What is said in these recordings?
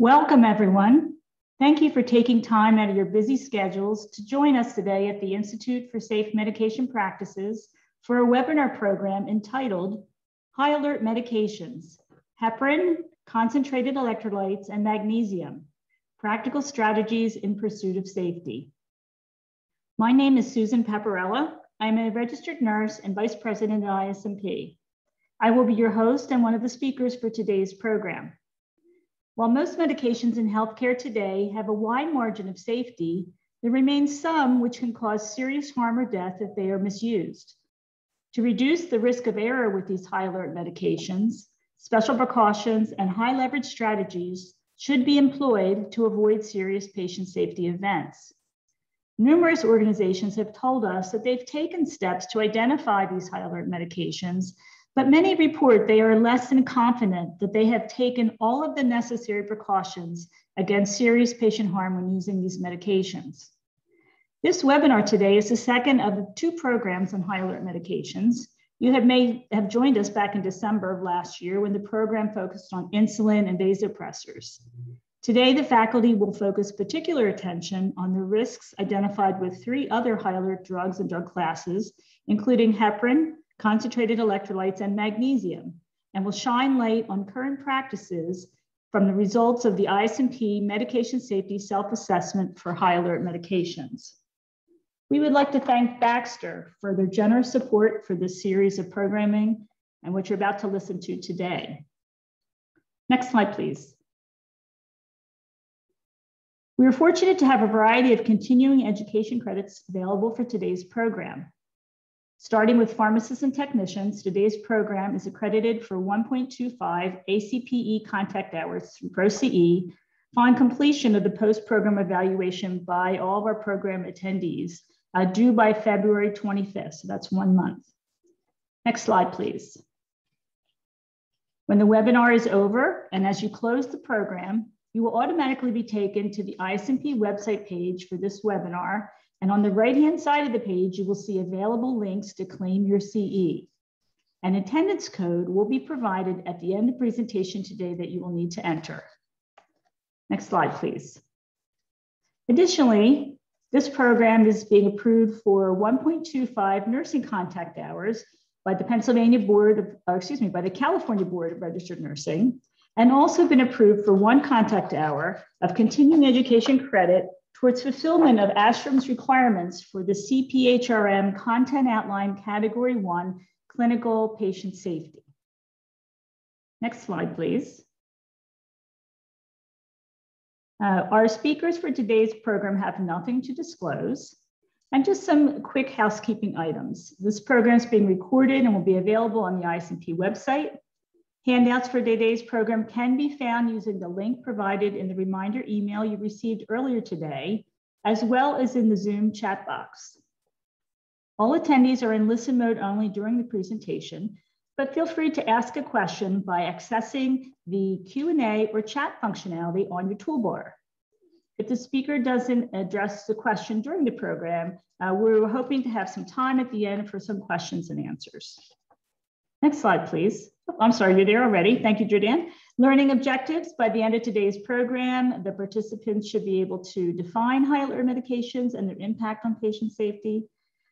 Welcome, everyone. Thank you for taking time out of your busy schedules to join us today at the Institute for Safe Medication Practices for a webinar program entitled High Alert Medications, heparin, concentrated electrolytes, and magnesium, practical strategies in pursuit of safety. My name is Susan Paparella. I'm a registered nurse and vice president at ISMP. I will be your host and one of the speakers for today's program. While most medications in healthcare today have a wide margin of safety, there remain some which can cause serious harm or death if they are misused. To reduce the risk of error with these high alert medications, special precautions and high leverage strategies should be employed to avoid serious patient safety events. Numerous organizations have told us that they've taken steps to identify these high alert medications but many report they are less than confident that they have taken all of the necessary precautions against serious patient harm when using these medications. This webinar today is the second of two programs on high alert medications. You have, may have joined us back in December of last year when the program focused on insulin and vasopressors. Today, the faculty will focus particular attention on the risks identified with three other high alert drugs and drug classes, including heparin, concentrated electrolytes, and magnesium, and will shine light on current practices from the results of the ISMP medication safety self-assessment for high alert medications. We would like to thank Baxter for their generous support for this series of programming and what you're about to listen to today. Next slide, please. We are fortunate to have a variety of continuing education credits available for today's program. Starting with pharmacists and technicians, today's program is accredited for 1.25 ACPE contact hours through ProCE upon completion of the post-program evaluation by all of our program attendees, uh, due by February 25th, so that's one month. Next slide, please. When the webinar is over, and as you close the program, you will automatically be taken to the ISMP website page for this webinar and on the right-hand side of the page, you will see available links to claim your CE. An attendance code will be provided at the end of the presentation today that you will need to enter. Next slide, please. Additionally, this program is being approved for 1.25 nursing contact hours by the Pennsylvania Board of, or excuse me, by the California Board of Registered Nursing, and also been approved for one contact hour of continuing education credit towards fulfillment of ASHRM's requirements for the CPHRM content outline category one clinical patient safety. Next slide, please. Uh, our speakers for today's program have nothing to disclose and just some quick housekeeping items. This program is being recorded and will be available on the ISMP website. Handouts for today's program can be found using the link provided in the reminder email you received earlier today, as well as in the Zoom chat box. All attendees are in listen mode only during the presentation, but feel free to ask a question by accessing the Q&A or chat functionality on your toolbar. If the speaker doesn't address the question during the program, uh, we're hoping to have some time at the end for some questions and answers. Next slide, please. Oh, I'm sorry, you're there already. Thank you, Jordan. Learning objectives. By the end of today's program, the participants should be able to define high alert medications and their impact on patient safety,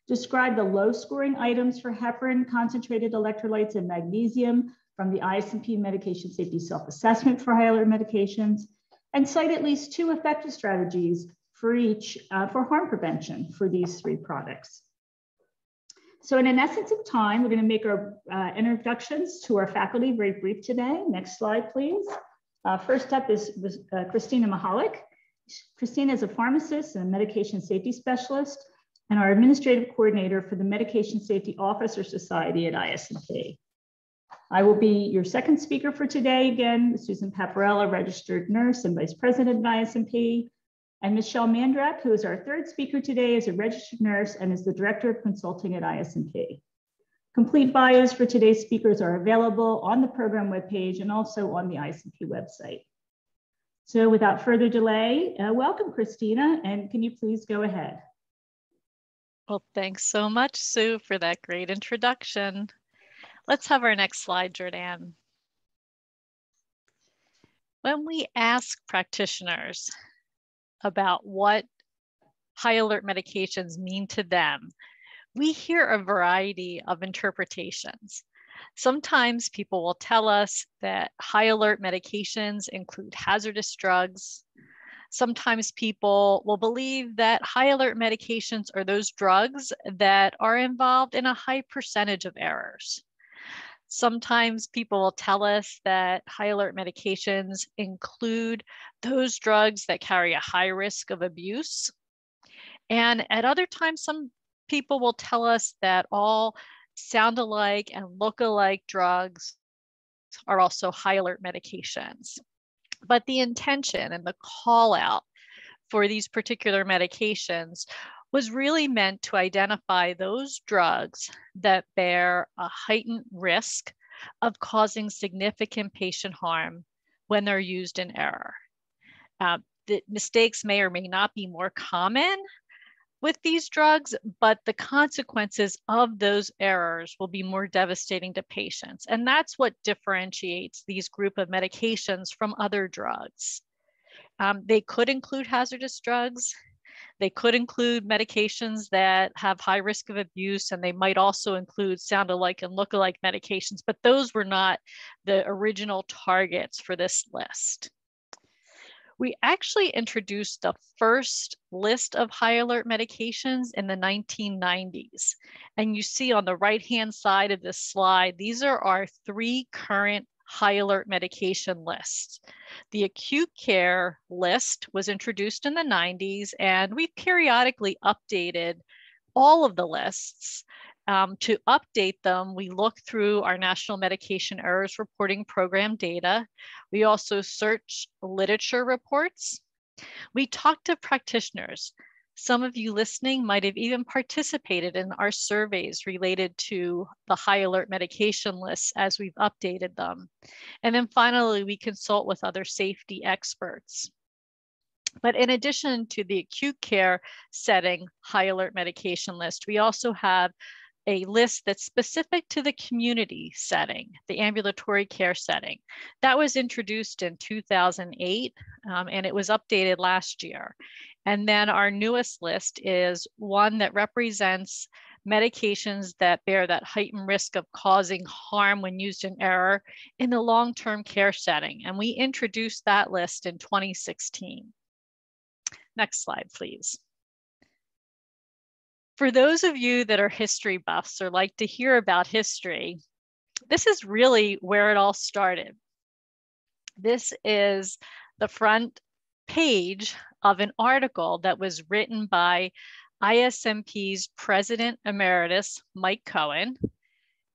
describe the low scoring items for heparin, concentrated electrolytes, and magnesium from the ISMP medication safety self-assessment for high alert medications, and cite at least two effective strategies for each uh, for harm prevention for these three products. So in an essence of time, we're going to make our uh, introductions to our faculty very brief today. Next slide, please. Uh, first up is, uh, Christina Michalek. Christina is a pharmacist and a medication safety specialist and our administrative coordinator for the Medication Safety Officer Society at ISMP. I will be your second speaker for today. Again, Susan Paparella, registered nurse and vice president of ISMP. And Michelle Mandrack, who is our third speaker today, is a registered nurse and is the director of consulting at ISMP. Complete bios for today's speakers are available on the program webpage and also on the ISMP website. So without further delay, uh, welcome Christina, and can you please go ahead? Well, thanks so much, Sue, for that great introduction. Let's have our next slide, Jordan. When we ask practitioners about what high alert medications mean to them, we hear a variety of interpretations. Sometimes people will tell us that high alert medications include hazardous drugs. Sometimes people will believe that high alert medications are those drugs that are involved in a high percentage of errors. Sometimes people will tell us that high alert medications include those drugs that carry a high risk of abuse. And at other times, some people will tell us that all sound alike and look alike drugs are also high alert medications. But the intention and the call out for these particular medications was really meant to identify those drugs that bear a heightened risk of causing significant patient harm when they're used in error. Uh, the mistakes may or may not be more common with these drugs, but the consequences of those errors will be more devastating to patients. And that's what differentiates these group of medications from other drugs. Um, they could include hazardous drugs. They could include medications that have high risk of abuse, and they might also include sound alike and look alike medications, but those were not the original targets for this list. We actually introduced the first list of high alert medications in the 1990s. And you see on the right hand side of this slide, these are our three current high alert medication list. The acute care list was introduced in the 90s, and we've periodically updated all of the lists. Um, to update them, we look through our National Medication Errors Reporting Program data. We also search literature reports. We talk to practitioners. Some of you listening might have even participated in our surveys related to the high alert medication lists as we've updated them. And then finally, we consult with other safety experts. But in addition to the acute care setting high alert medication list, we also have a list that's specific to the community setting, the ambulatory care setting. That was introduced in 2008 um, and it was updated last year. And then our newest list is one that represents medications that bear that heightened risk of causing harm when used in error in the long-term care setting. And we introduced that list in 2016. Next slide, please. For those of you that are history buffs or like to hear about history, this is really where it all started. This is the front page of an article that was written by ISMP's President Emeritus, Mike Cohen,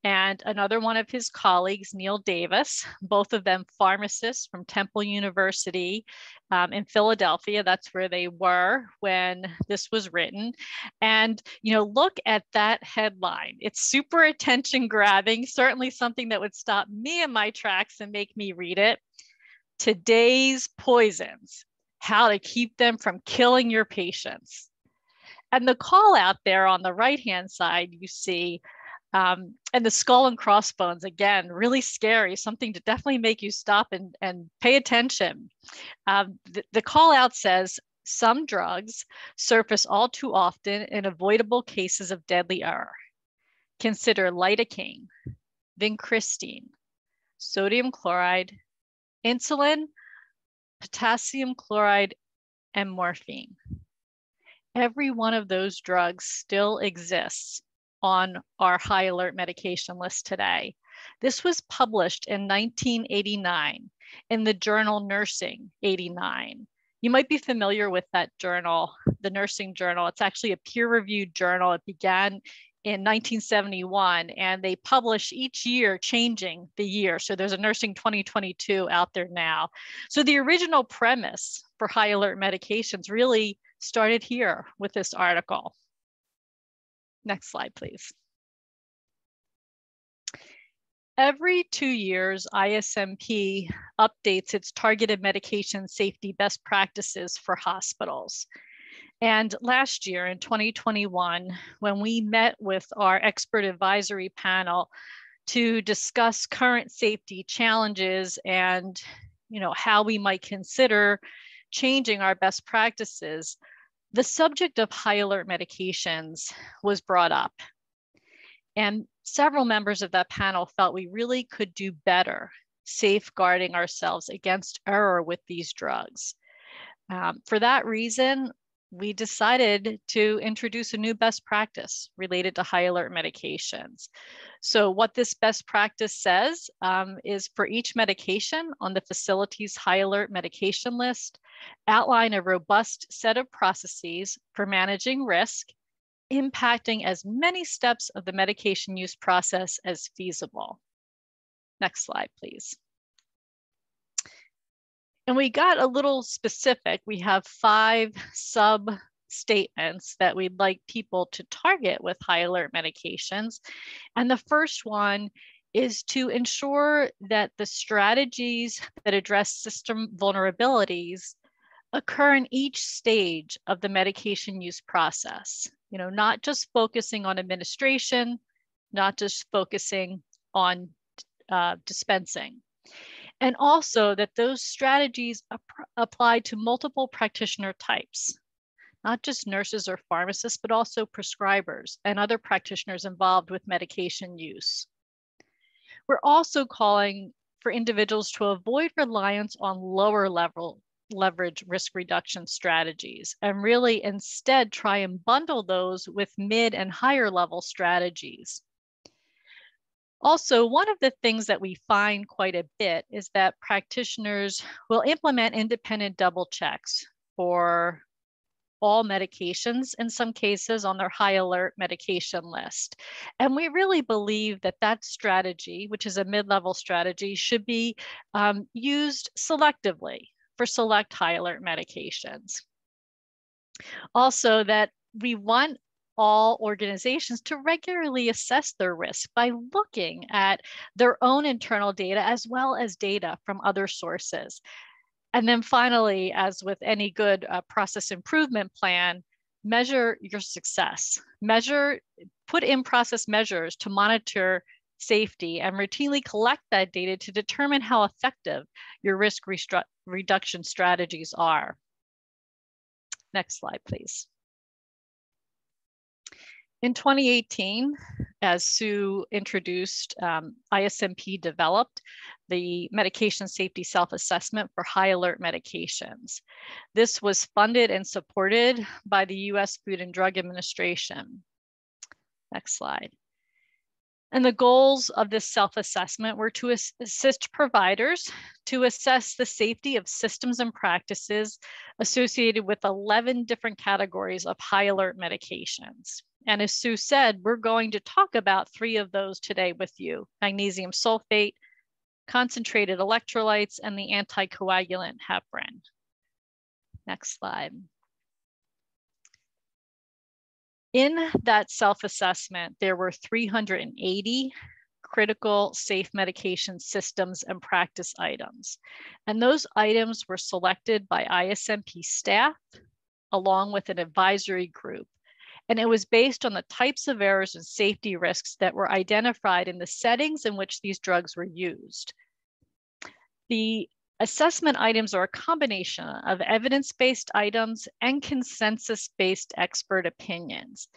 and another one of his colleagues, Neil Davis, both of them pharmacists from Temple University um, in Philadelphia. That's where they were when this was written. And, you know, look at that headline. It's super attention grabbing, certainly something that would stop me in my tracks and make me read it. Today's poisons how to keep them from killing your patients. And the call out there on the right hand side, you see, um, and the skull and crossbones, again, really scary, something to definitely make you stop and, and pay attention. Um, the, the call out says some drugs surface all too often in avoidable cases of deadly error. Consider lidocaine, vincristine, sodium chloride, insulin, potassium chloride, and morphine. Every one of those drugs still exists on our high alert medication list today. This was published in 1989 in the journal Nursing 89. You might be familiar with that journal, the Nursing Journal. It's actually a peer reviewed journal. It began in 1971 and they publish each year changing the year. So there's a nursing 2022 out there now. So the original premise for high alert medications really started here with this article. Next slide, please. Every two years, ISMP updates its targeted medication safety best practices for hospitals. And last year in 2021, when we met with our expert advisory panel to discuss current safety challenges and you know, how we might consider changing our best practices, the subject of high alert medications was brought up. And several members of that panel felt we really could do better safeguarding ourselves against error with these drugs. Um, for that reason, we decided to introduce a new best practice related to high alert medications. So what this best practice says um, is for each medication on the facility's high alert medication list, outline a robust set of processes for managing risk, impacting as many steps of the medication use process as feasible. Next slide, please. And we got a little specific. We have five sub statements that we'd like people to target with high alert medications. And the first one is to ensure that the strategies that address system vulnerabilities occur in each stage of the medication use process. You know, not just focusing on administration, not just focusing on uh, dispensing and also that those strategies ap apply to multiple practitioner types, not just nurses or pharmacists, but also prescribers and other practitioners involved with medication use. We're also calling for individuals to avoid reliance on lower level leverage risk reduction strategies and really instead try and bundle those with mid and higher level strategies. Also, one of the things that we find quite a bit is that practitioners will implement independent double checks for all medications in some cases on their high alert medication list. And we really believe that that strategy, which is a mid-level strategy, should be um, used selectively for select high alert medications. Also that we want all organizations to regularly assess their risk by looking at their own internal data as well as data from other sources. And then finally, as with any good uh, process improvement plan, measure your success. Measure, put in process measures to monitor safety and routinely collect that data to determine how effective your risk reduction strategies are. Next slide, please. In 2018, as Sue introduced, um, ISMP developed the medication safety self-assessment for high alert medications. This was funded and supported by the US Food and Drug Administration. Next slide. And the goals of this self-assessment were to assist providers to assess the safety of systems and practices associated with 11 different categories of high alert medications. And as Sue said, we're going to talk about three of those today with you, magnesium sulfate, concentrated electrolytes, and the anticoagulant heparin. Next slide. In that self-assessment, there were 380 critical safe medication systems and practice items. And those items were selected by ISMP staff along with an advisory group and it was based on the types of errors and safety risks that were identified in the settings in which these drugs were used. The assessment items are a combination of evidence-based items and consensus-based expert opinions.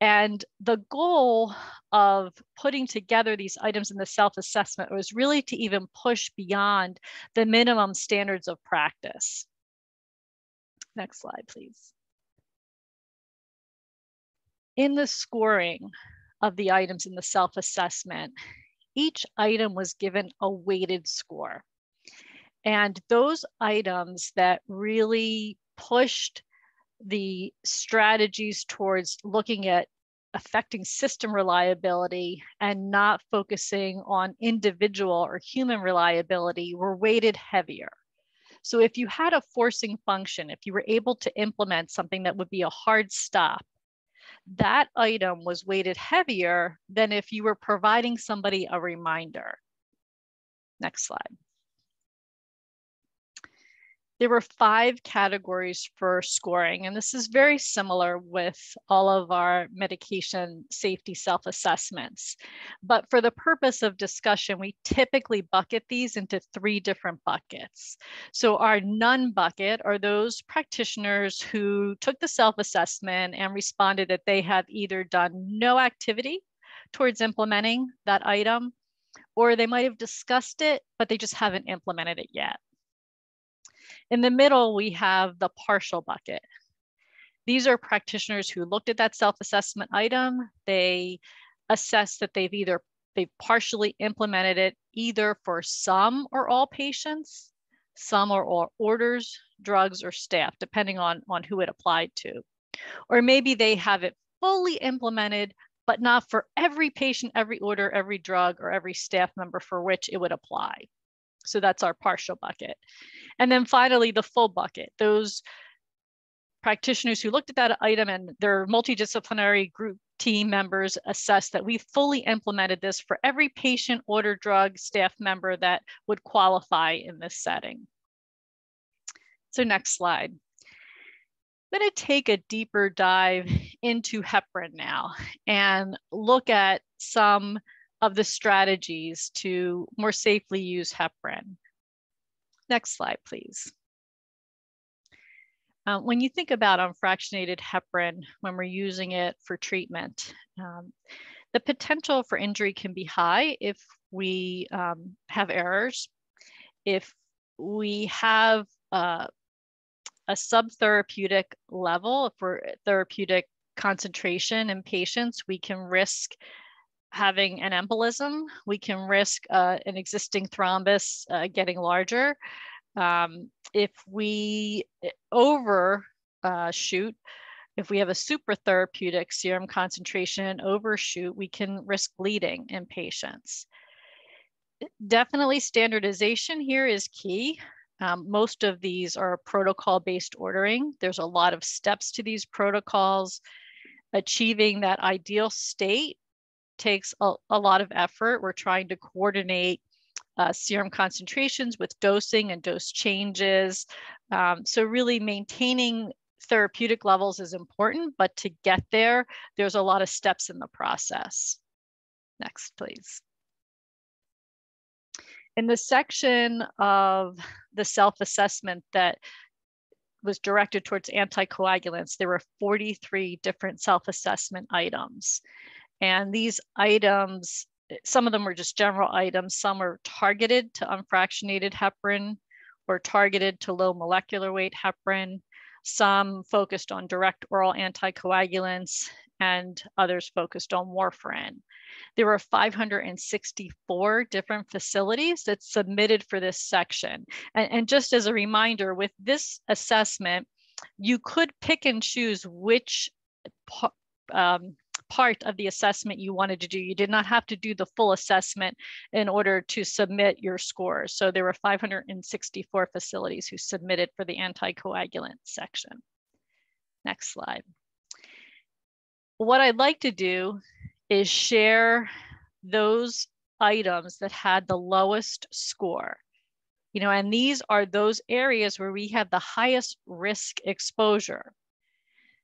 And the goal of putting together these items in the self-assessment was really to even push beyond the minimum standards of practice. Next slide, please. In the scoring of the items in the self-assessment, each item was given a weighted score. And those items that really pushed the strategies towards looking at affecting system reliability and not focusing on individual or human reliability were weighted heavier. So if you had a forcing function, if you were able to implement something that would be a hard stop, that item was weighted heavier than if you were providing somebody a reminder. Next slide. There were five categories for scoring, and this is very similar with all of our medication safety self-assessments. But for the purpose of discussion, we typically bucket these into three different buckets. So our none bucket are those practitioners who took the self-assessment and responded that they have either done no activity towards implementing that item, or they might have discussed it, but they just haven't implemented it yet. In the middle, we have the partial bucket. These are practitioners who looked at that self-assessment item. They assess that they've either they've partially implemented it either for some or all patients, some or all orders, drugs, or staff, depending on, on who it applied to. Or maybe they have it fully implemented, but not for every patient, every order, every drug, or every staff member for which it would apply. So that's our partial bucket. And then finally, the full bucket, those practitioners who looked at that item and their multidisciplinary group team members assessed that we fully implemented this for every patient, order drug, staff member that would qualify in this setting. So next slide. I'm going to take a deeper dive into heparin now and look at some of the strategies to more safely use heparin. Next slide, please. Uh, when you think about unfractionated heparin, when we're using it for treatment, um, the potential for injury can be high if we um, have errors, if we have uh, a subtherapeutic level, if we're therapeutic concentration in patients, we can risk having an embolism, we can risk uh, an existing thrombus uh, getting larger. Um, if we eh, overshoot, uh, if we have a super therapeutic serum concentration overshoot, we can risk bleeding in patients. Definitely standardization here is key. Um, most of these are protocol-based ordering. There's a lot of steps to these protocols. Achieving that ideal state takes a, a lot of effort. We're trying to coordinate uh, serum concentrations with dosing and dose changes. Um, so really maintaining therapeutic levels is important, but to get there, there's a lot of steps in the process. Next, please. In the section of the self-assessment that was directed towards anticoagulants, there were 43 different self-assessment items. And these items, some of them were just general items, some are targeted to unfractionated heparin or targeted to low molecular weight heparin, some focused on direct oral anticoagulants, and others focused on warfarin. There were 564 different facilities that submitted for this section. And, and just as a reminder, with this assessment, you could pick and choose which um, part of the assessment you wanted to do. You did not have to do the full assessment in order to submit your scores. So there were 564 facilities who submitted for the anticoagulant section. Next slide. What I'd like to do is share those items that had the lowest score. You know, and these are those areas where we have the highest risk exposure.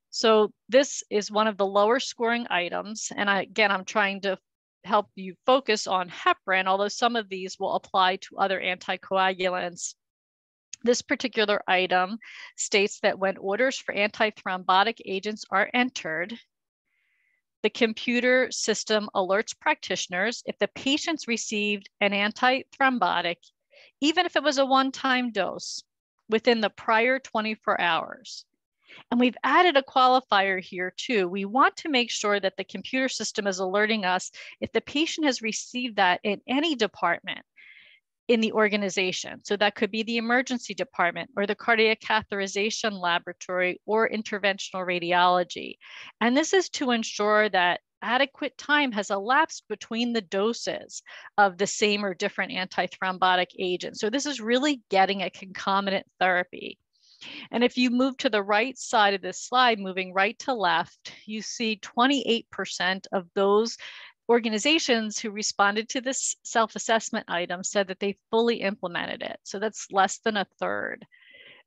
So this is one of the lower scoring items. And I, again, I'm trying to help you focus on heparin, although some of these will apply to other anticoagulants. This particular item states that when orders for antithrombotic agents are entered, the computer system alerts practitioners if the patients received an antithrombotic, even if it was a one-time dose, within the prior 24 hours. And we've added a qualifier here too. We want to make sure that the computer system is alerting us if the patient has received that in any department in the organization. So that could be the emergency department or the cardiac catheterization laboratory or interventional radiology. And this is to ensure that adequate time has elapsed between the doses of the same or different antithrombotic agent. So this is really getting a concomitant therapy. And if you move to the right side of this slide, moving right to left, you see 28% of those organizations who responded to this self-assessment item said that they fully implemented it. So that's less than a third.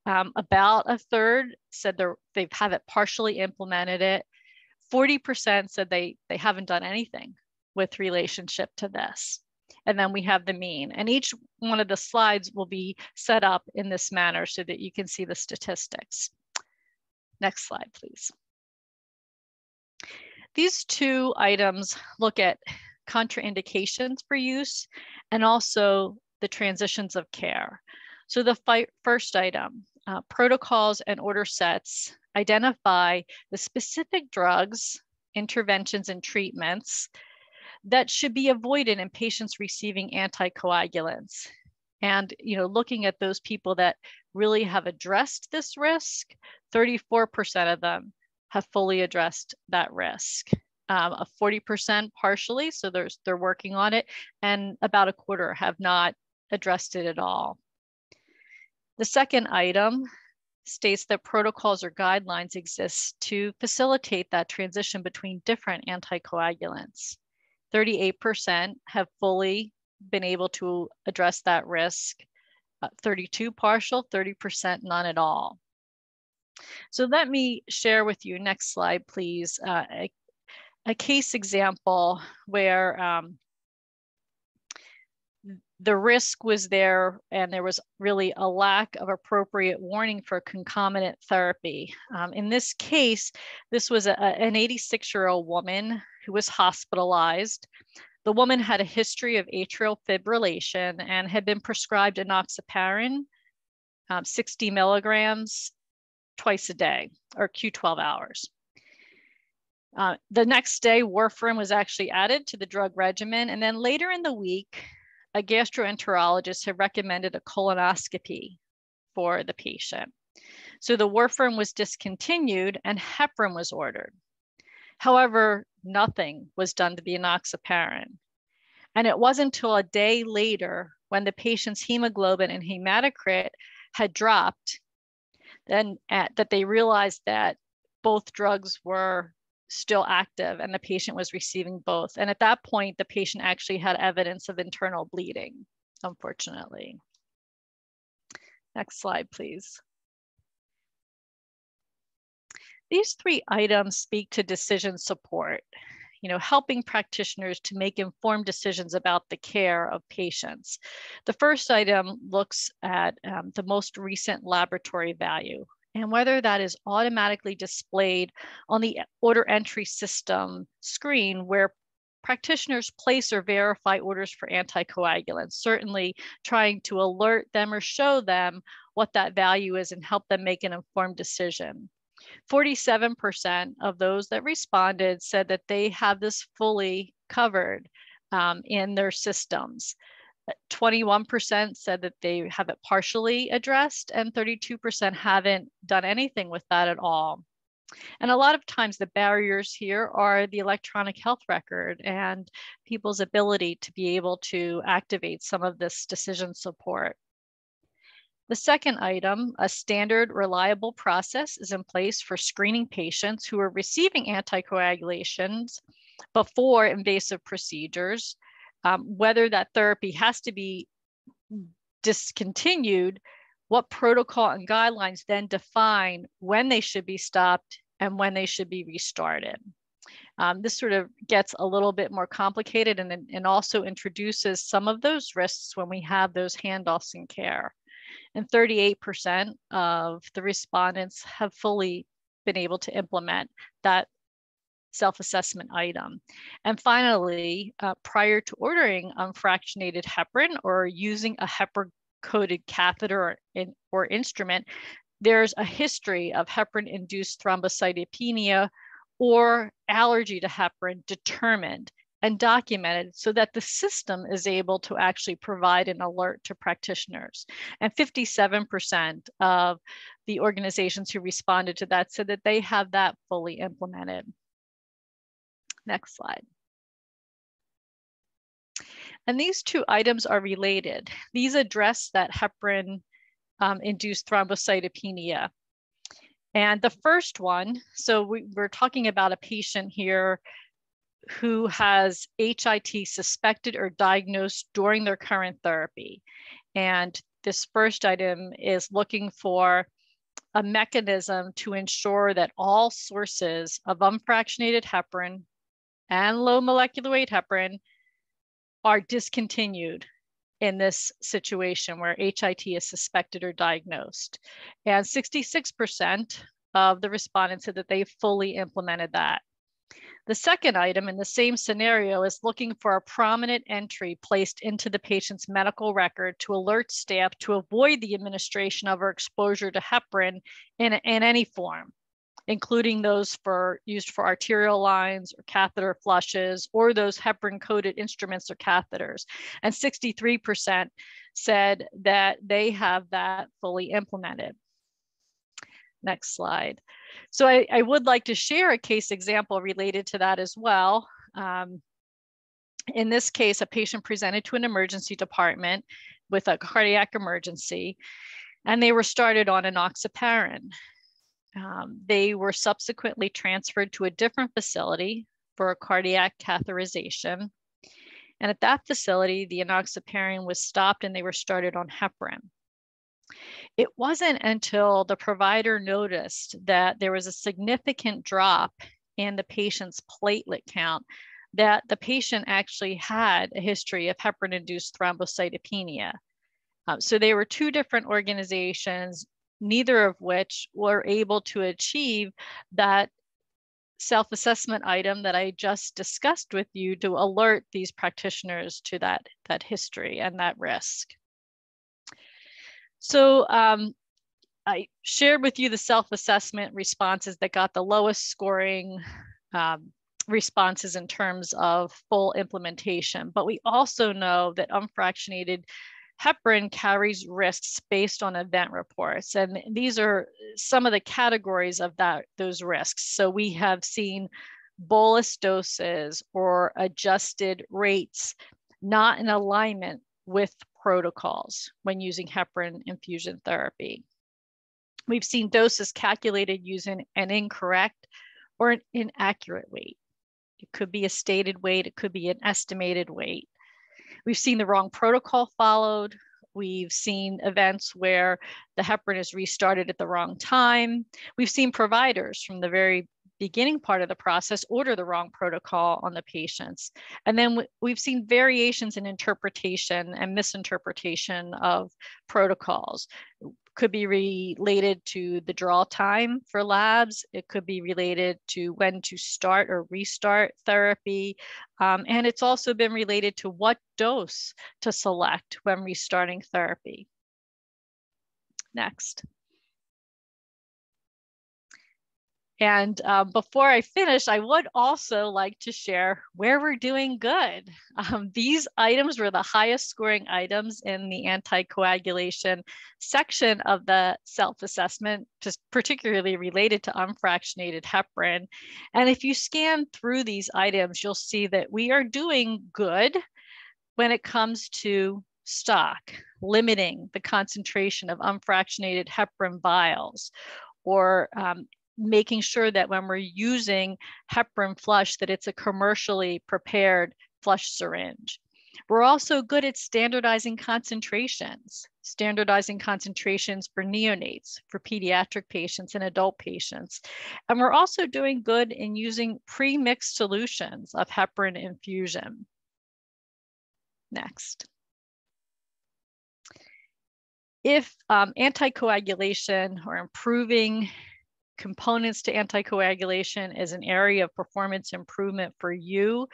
Um, about a third said they've have it partially implemented it. 40% said they, they haven't done anything with relationship to this. And then we have the mean. And each one of the slides will be set up in this manner so that you can see the statistics. Next slide, please. These two items look at contraindications for use and also the transitions of care. So the first item, uh, protocols and order sets identify the specific drugs, interventions, and treatments that should be avoided in patients receiving anticoagulants. And you know, looking at those people that really have addressed this risk, 34% of them have fully addressed that risk. Um, a 40% partially, so there's, they're working on it, and about a quarter have not addressed it at all. The second item states that protocols or guidelines exist to facilitate that transition between different anticoagulants. 38% have fully been able to address that risk, uh, 32 partial, 30% none at all. So let me share with you, next slide, please, uh, a, a, case example where um, the risk was there and there was really a lack of appropriate warning for concomitant therapy. Um, in this case, this was a, an 86 year old woman who was hospitalized. The woman had a history of atrial fibrillation and had been prescribed enoxaparin, um, 60 milligrams twice a day or Q12 hours. Uh, the next day, warfarin was actually added to the drug regimen. And then later in the week, a gastroenterologist had recommended a colonoscopy for the patient. So the warfarin was discontinued and heparin was ordered. However, nothing was done to the enoxaparin. And it wasn't until a day later when the patient's hemoglobin and hematocrit had dropped then at, that they realized that both drugs were still active and the patient was receiving both. And at that point, the patient actually had evidence of internal bleeding, unfortunately. Next slide, please. These three items speak to decision support, you know, helping practitioners to make informed decisions about the care of patients. The first item looks at um, the most recent laboratory value, and whether that is automatically displayed on the order entry system screen where practitioners place or verify orders for anticoagulants, certainly trying to alert them or show them what that value is and help them make an informed decision. 47% of those that responded said that they have this fully covered um, in their systems. 21% said that they have it partially addressed, and 32% haven't done anything with that at all. And a lot of times the barriers here are the electronic health record and people's ability to be able to activate some of this decision support. The second item, a standard reliable process is in place for screening patients who are receiving anticoagulations before invasive procedures um, whether that therapy has to be discontinued, what protocol and guidelines then define when they should be stopped and when they should be restarted. Um, this sort of gets a little bit more complicated and, and also introduces some of those risks when we have those handoffs in care. And 38% of the respondents have fully been able to implement that self-assessment item. And finally, uh, prior to ordering unfractionated heparin or using a heparin-coated catheter or, in, or instrument, there's a history of heparin-induced thrombocytopenia or allergy to heparin determined and documented so that the system is able to actually provide an alert to practitioners. And 57% of the organizations who responded to that said that they have that fully implemented. Next slide. And these two items are related. These address that heparin um, induced thrombocytopenia. And the first one, so we, we're talking about a patient here who has HIT suspected or diagnosed during their current therapy. And this first item is looking for a mechanism to ensure that all sources of unfractionated heparin and low molecular weight heparin are discontinued in this situation where HIT is suspected or diagnosed. And 66% of the respondents said that they fully implemented that. The second item in the same scenario is looking for a prominent entry placed into the patient's medical record to alert staff to avoid the administration of or exposure to heparin in, in any form, including those for used for arterial lines or catheter flushes or those heparin coated instruments or catheters. And 63% said that they have that fully implemented. Next slide. So I, I, would like to share a case example related to that as well. Um, in this case, a patient presented to an emergency department with a cardiac emergency, and they were started on an enoxaparin. Um, they were subsequently transferred to a different facility for a cardiac catheterization. And at that facility, the enoxaparin was stopped and they were started on heparin. It wasn't until the provider noticed that there was a significant drop in the patient's platelet count that the patient actually had a history of heparin induced thrombocytopenia. Um, so they were two different organizations, neither of which were able to achieve that self assessment item that I just discussed with you to alert these practitioners to that, that history and that risk. So um, I shared with you the self-assessment responses that got the lowest scoring um, responses in terms of full implementation. But we also know that unfractionated heparin carries risks based on event reports. And these are uh, some of the categories of that those risks. So we have seen bolus doses or adjusted rates not in alignment with protocols when using heparin infusion therapy. We've seen doses calculated using an incorrect or an inaccurate weight. It could be a stated weight, it could be an estimated weight. We've seen the wrong protocol followed. We've seen events where the heparin is restarted at the wrong time. We've seen providers from the very beginning part of the process order the wrong protocol on the patients. And then we've seen variations in interpretation and misinterpretation of protocols. Could be related to the draw time for labs. It could be related to when to start or restart therapy. Um, and it's also been related to what dose to select when restarting therapy. Next. And um, before I finish, I would also like to share where we're doing good. Um, these items were the highest scoring items in the anticoagulation section of the self-assessment, just particularly related to unfractionated heparin. And if you scan through these items, you'll see that we are doing good when it comes to stock, limiting the concentration of unfractionated heparin vials, or um, making sure that when we're using heparin flush that it's a commercially prepared flush syringe. We're also good at standardizing concentrations, standardizing concentrations for neonates, for pediatric patients and adult patients. And we're also doing good in using pre-mixed solutions of heparin infusion. Next. If um, anticoagulation or improving components to anticoagulation is an area of performance improvement for you.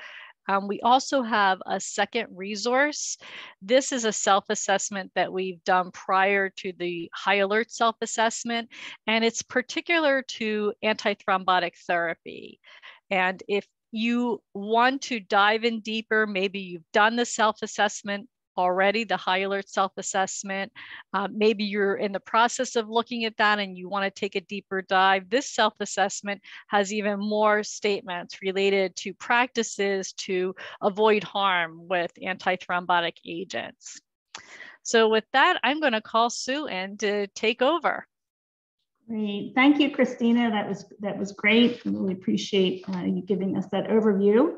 Um, we also have a second resource. This is a self-assessment that we've done prior to the high alert self-assessment, and it's particular to antithrombotic therapy. And if you want to dive in deeper, maybe you've done the self-assessment already, the high alert self-assessment. Uh, maybe you're in the process of looking at that and you want to take a deeper dive. This self-assessment has even more statements related to practices to avoid harm with antithrombotic agents. So with that, I'm going to call Sue in to take over. Great. Thank you, Christina. That was that was great. I really appreciate uh, you giving us that overview.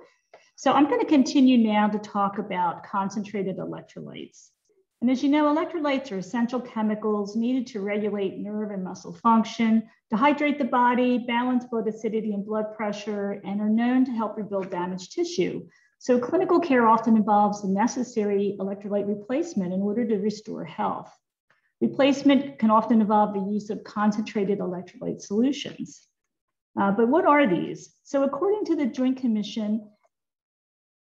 So I'm going to continue now to talk about concentrated electrolytes. And as you know, electrolytes are essential chemicals needed to regulate nerve and muscle function, to hydrate the body, balance blood acidity and blood pressure, and are known to help rebuild damaged tissue. So clinical care often involves the necessary electrolyte replacement in order to restore health. Replacement can often involve the use of concentrated electrolyte solutions. Uh, but what are these? So according to the Joint Commission,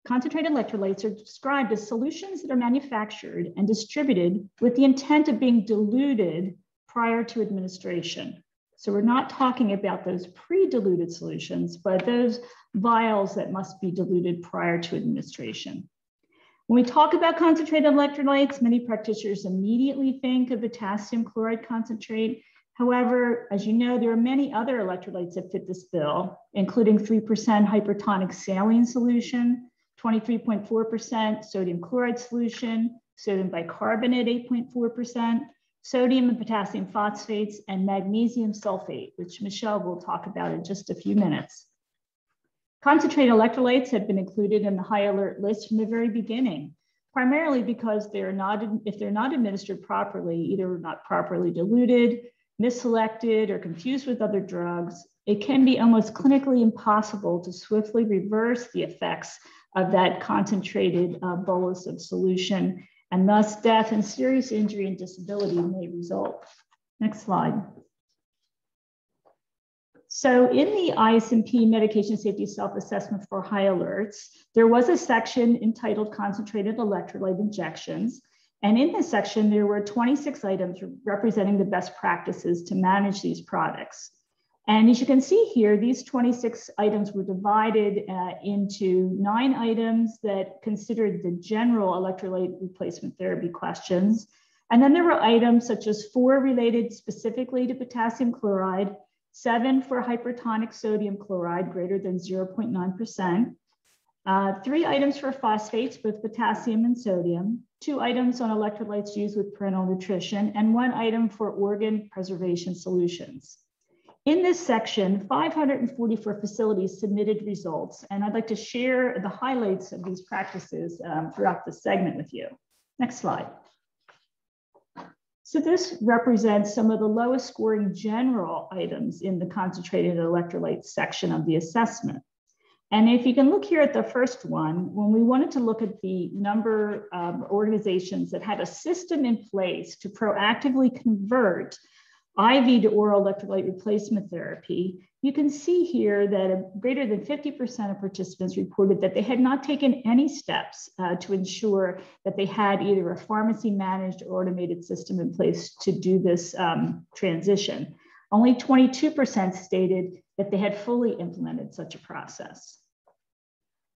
concentrated electrolytes are described as solutions that are manufactured and distributed with the intent of being diluted prior to administration. So we're not talking about those pre-diluted solutions, but those vials that must be diluted prior to administration. When we talk about concentrated electrolytes, many practitioners immediately think of potassium chloride concentrate. However, as you know, there are many other electrolytes that fit this bill, including 3% hypertonic saline solution, 23.4% sodium chloride solution, sodium bicarbonate 8.4%, sodium and potassium phosphates, and magnesium sulfate, which Michelle will talk about in just a few minutes. Concentrated electrolytes have been included in the high alert list from the very beginning, primarily because they're not, if they're not administered properly, either not properly diluted, misselected, or confused with other drugs, it can be almost clinically impossible to swiftly reverse the effects of that concentrated uh, bolus of solution, and thus death and serious injury and disability may result. Next slide. So in the ISMP medication safety self-assessment for high alerts, there was a section entitled concentrated electrolyte injections. And in this section, there were 26 items representing the best practices to manage these products. And as you can see here, these 26 items were divided uh, into nine items that considered the general electrolyte replacement therapy questions. And then there were items such as four related specifically to potassium chloride, seven for hypertonic sodium chloride greater than 0.9%, uh, three items for phosphates, both potassium and sodium, two items on electrolytes used with parenteral nutrition, and one item for organ preservation solutions. In this section, 544 facilities submitted results, and I'd like to share the highlights of these practices um, throughout the segment with you. Next slide. So this represents some of the lowest scoring general items in the concentrated electrolytes section of the assessment. And if you can look here at the first one, when we wanted to look at the number of organizations that had a system in place to proactively convert IV to oral electrolyte replacement therapy, you can see here that greater than 50% of participants reported that they had not taken any steps uh, to ensure that they had either a pharmacy managed or automated system in place to do this um, transition. Only 22% stated that they had fully implemented such a process.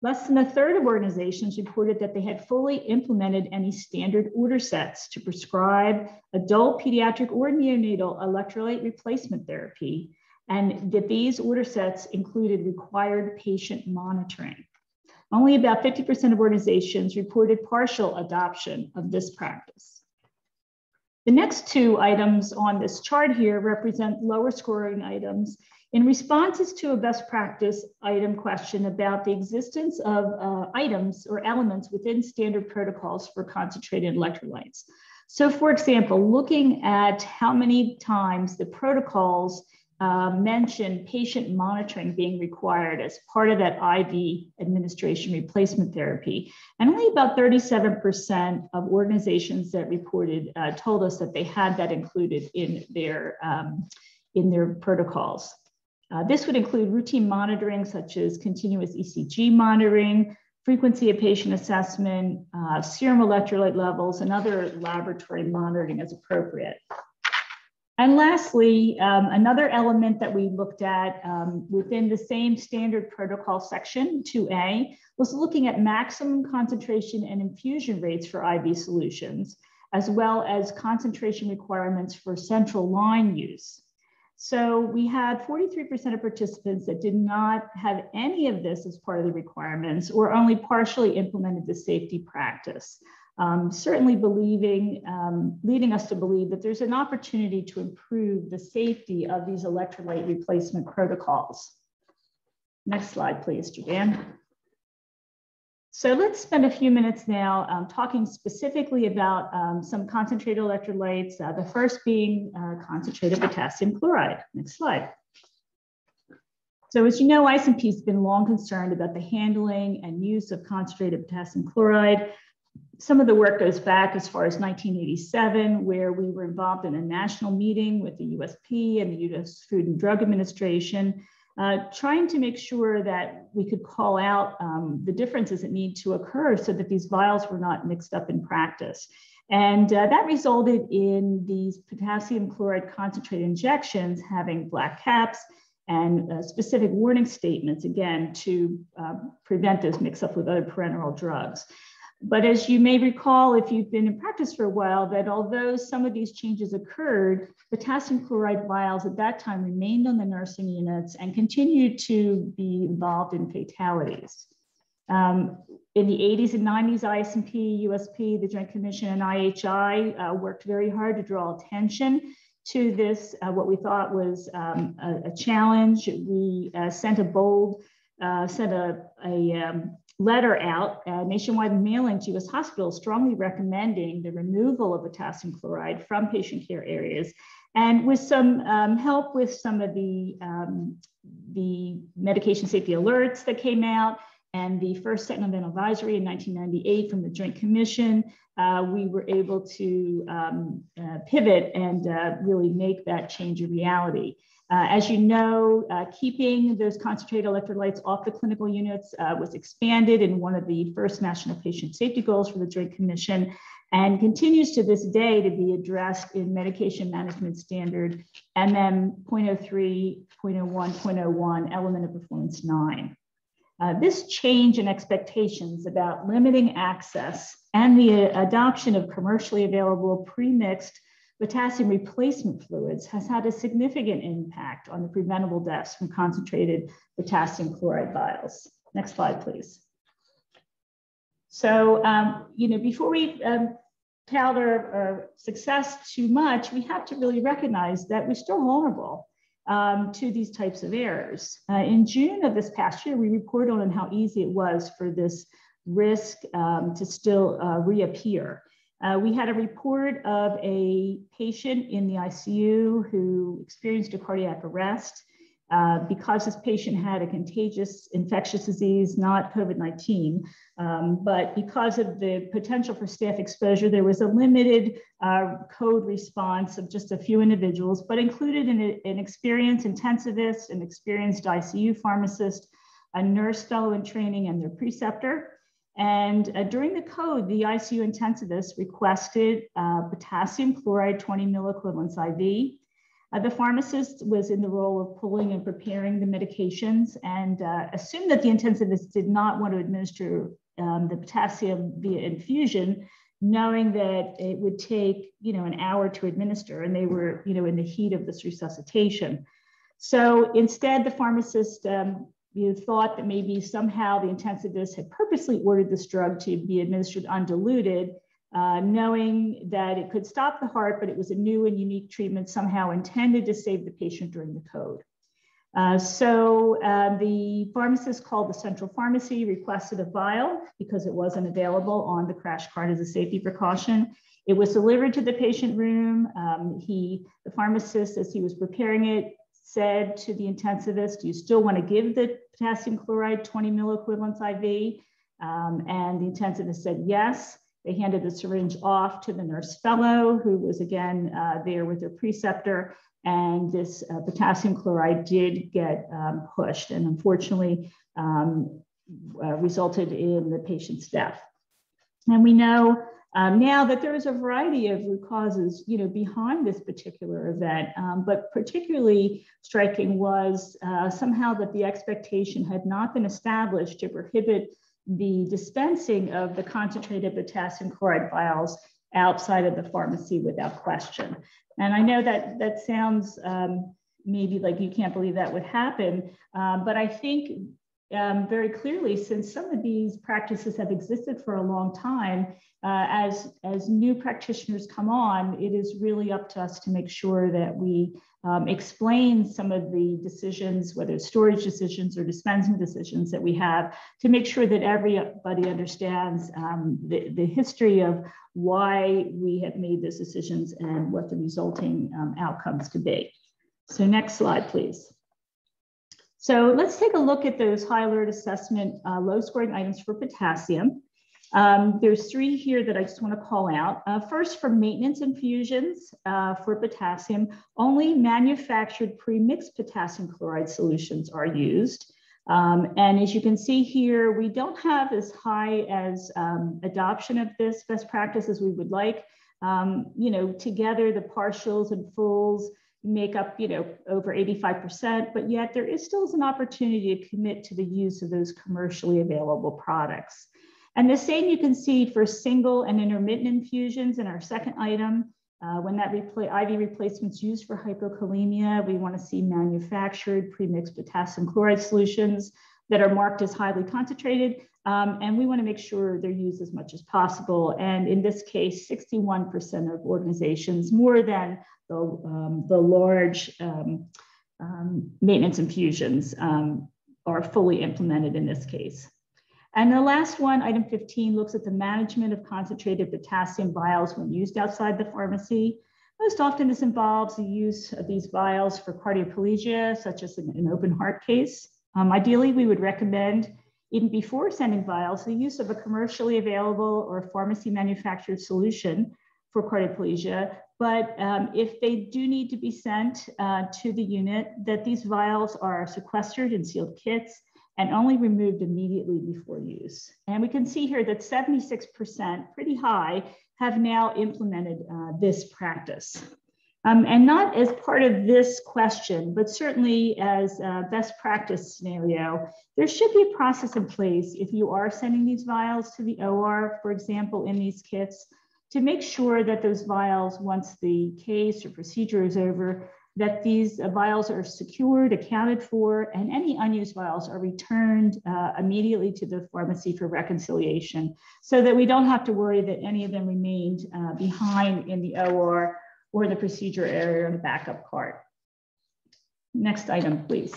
Less than a third of organizations reported that they had fully implemented any standard order sets to prescribe adult, pediatric, or neonatal electrolyte replacement therapy, and that these order sets included required patient monitoring. Only about 50% of organizations reported partial adoption of this practice. The next two items on this chart here represent lower scoring items in responses to a best practice item question about the existence of uh, items or elements within standard protocols for concentrated electrolytes. So for example, looking at how many times the protocols uh, mention patient monitoring being required as part of that IV administration replacement therapy. And only about 37% of organizations that reported uh, told us that they had that included in their, um, in their protocols. Uh, this would include routine monitoring such as continuous ECG monitoring, frequency of patient assessment, uh, serum electrolyte levels, and other laboratory monitoring as appropriate. And lastly, um, another element that we looked at um, within the same standard protocol section 2A was looking at maximum concentration and infusion rates for IV solutions, as well as concentration requirements for central line use. So we had 43% of participants that did not have any of this as part of the requirements or only partially implemented the safety practice. Um, certainly believing, um, leading us to believe that there's an opportunity to improve the safety of these electrolyte replacement protocols. Next slide, please, Julianne. So let's spend a few minutes now um, talking specifically about um, some concentrated electrolytes, uh, the first being uh, concentrated potassium chloride. Next slide. So as you know, ISMP has been long concerned about the handling and use of concentrated potassium chloride. Some of the work goes back as far as 1987, where we were involved in a national meeting with the USP and the US Food and Drug Administration uh, trying to make sure that we could call out um, the differences that need to occur so that these vials were not mixed up in practice. And uh, that resulted in these potassium chloride concentrate injections having black caps and uh, specific warning statements, again, to uh, prevent this mix up with other parenteral drugs. But as you may recall, if you've been in practice for a while, that although some of these changes occurred, potassium chloride vials at that time remained on the nursing units and continued to be involved in fatalities. Um, in the 80s and 90s, ISMP, USP, the Joint Commission, and IHI uh, worked very hard to draw attention to this, uh, what we thought was um, a, a, challenge. We uh, sent a bold, uh, sent a, a um, letter out, a nationwide mailing to US hospitals strongly recommending the removal of potassium chloride from patient care areas. And with some um, help with some of the, um, the medication safety alerts that came out and the first Sentinel Advisory in 1998 from the Joint Commission, uh, we were able to um, uh, pivot and uh, really make that change a reality. Uh, as you know, uh, keeping those concentrated electrolytes off the clinical units uh, was expanded in one of the first national patient safety goals for the Joint Commission and continues to this day to be addressed in medication management standard MM 0.03, 0.01, 0.01, element of performance nine. Uh, this change in expectations about limiting access and the adoption of commercially available pre-mixed potassium replacement fluids has had a significant impact on the preventable deaths from concentrated potassium chloride vials. Next slide, please. So, um, you know, before we um, tout our, our, success too much, we have to really recognize that we're still vulnerable um, to these types of errors. Uh, in June of this past year, we reported on how easy it was for this risk um, to still uh, reappear. Uh, we had a report of a patient in the ICU who experienced a cardiac arrest uh, because this patient had a contagious infectious disease, not COVID 19. Um, but because of the potential for staff exposure, there was a limited uh, code response of just a few individuals, but included an, an experienced intensivist, an experienced ICU pharmacist, a nurse fellow in training, and their preceptor. And uh, during the code, the ICU intensivist requested uh, potassium chloride 20 milliequivalents IV. Uh, the pharmacist was in the role of pulling and preparing the medications and uh, assumed that the intensivist did not want to administer um, the potassium via infusion, knowing that it would take, you know, an hour to administer and they were, you know, in the heat of this resuscitation. So instead, the pharmacist um, you thought that maybe somehow the intensivist had purposely ordered this drug to be administered undiluted, uh, knowing that it could stop the heart, but it was a new and unique treatment somehow intended to save the patient during the code. Uh, so uh, the pharmacist called the central pharmacy, requested a vial because it wasn't available on the crash cart as a safety precaution. It was delivered to the patient room. Um, he, the pharmacist, as he was preparing it, said to the intensivist, do you still want to give the potassium chloride 20 milliequivalents IV? Um, and the intensivist said yes. They handed the syringe off to the nurse fellow, who was again uh, there with their preceptor. And this uh, potassium chloride did get um, pushed and unfortunately um, uh, resulted in the patient's death. And we know um, now that there is a variety of root causes, you know, behind this particular event, um, but particularly striking was uh, somehow that the expectation had not been established to prohibit the dispensing of the concentrated potassium chloride vials outside of the pharmacy without question. And I know that that sounds um, maybe like you can't believe that would happen, uh, but I think um, very clearly, since some of these practices have existed for a long time, uh, as, as new practitioners come on, it is really up to us to make sure that we um, explain some of the decisions, whether it's storage decisions or dispensing decisions that we have to make sure that everybody understands um, the, the history of why we have made those decisions and what the resulting um, outcomes could be. So next slide, please. So let's take a look at those high alert assessment uh, low scoring items for potassium. Um, there's three here that I just want to call out. Uh, first, for maintenance infusions uh, for potassium, only manufactured pre-mixed potassium chloride solutions are used. Um, and as you can see here, we don't have as high as um, adoption of this best practice as we would like. Um, you know, together the partials and fulls make up, you know, over 85%, but yet there is still an opportunity to commit to the use of those commercially available products. And the same you can see for single and intermittent infusions in our second item. Uh, when that repla IV replacement's used for hypokalemia, we want to see manufactured premixed potassium chloride solutions that are marked as highly concentrated. Um, and we want to make sure they're used as much as possible. And in this case, 61% of organizations, more than the, um, the large um, um maintenance infusions, um, are fully implemented in this case. And the last one, item 15, looks at the management of concentrated potassium vials when used outside the pharmacy. Most often this involves the use of these vials for cardioplegia, such as an, open heart case. Um, ideally, we would recommend, even before sending vials, the use of a commercially available or pharmacy manufactured solution for cardioplegia. But um, if they do need to be sent uh, to the unit, that these vials are sequestered in sealed kits and only removed immediately before use. And we can see here that 76%, pretty high, have now implemented uh, this practice. Um, and not as part of this question, but certainly as a best practice scenario, there should be a process in place if you are sending these vials to the OR, for example, in these kits, to make sure that those vials, once the case or procedure is over, that these uh, vials are secured, accounted for, and any unused vials are returned uh, immediately to the pharmacy for reconciliation so that we don't have to worry that any of them remained uh, behind in the OR or the procedure area or the backup cart. Next item, please.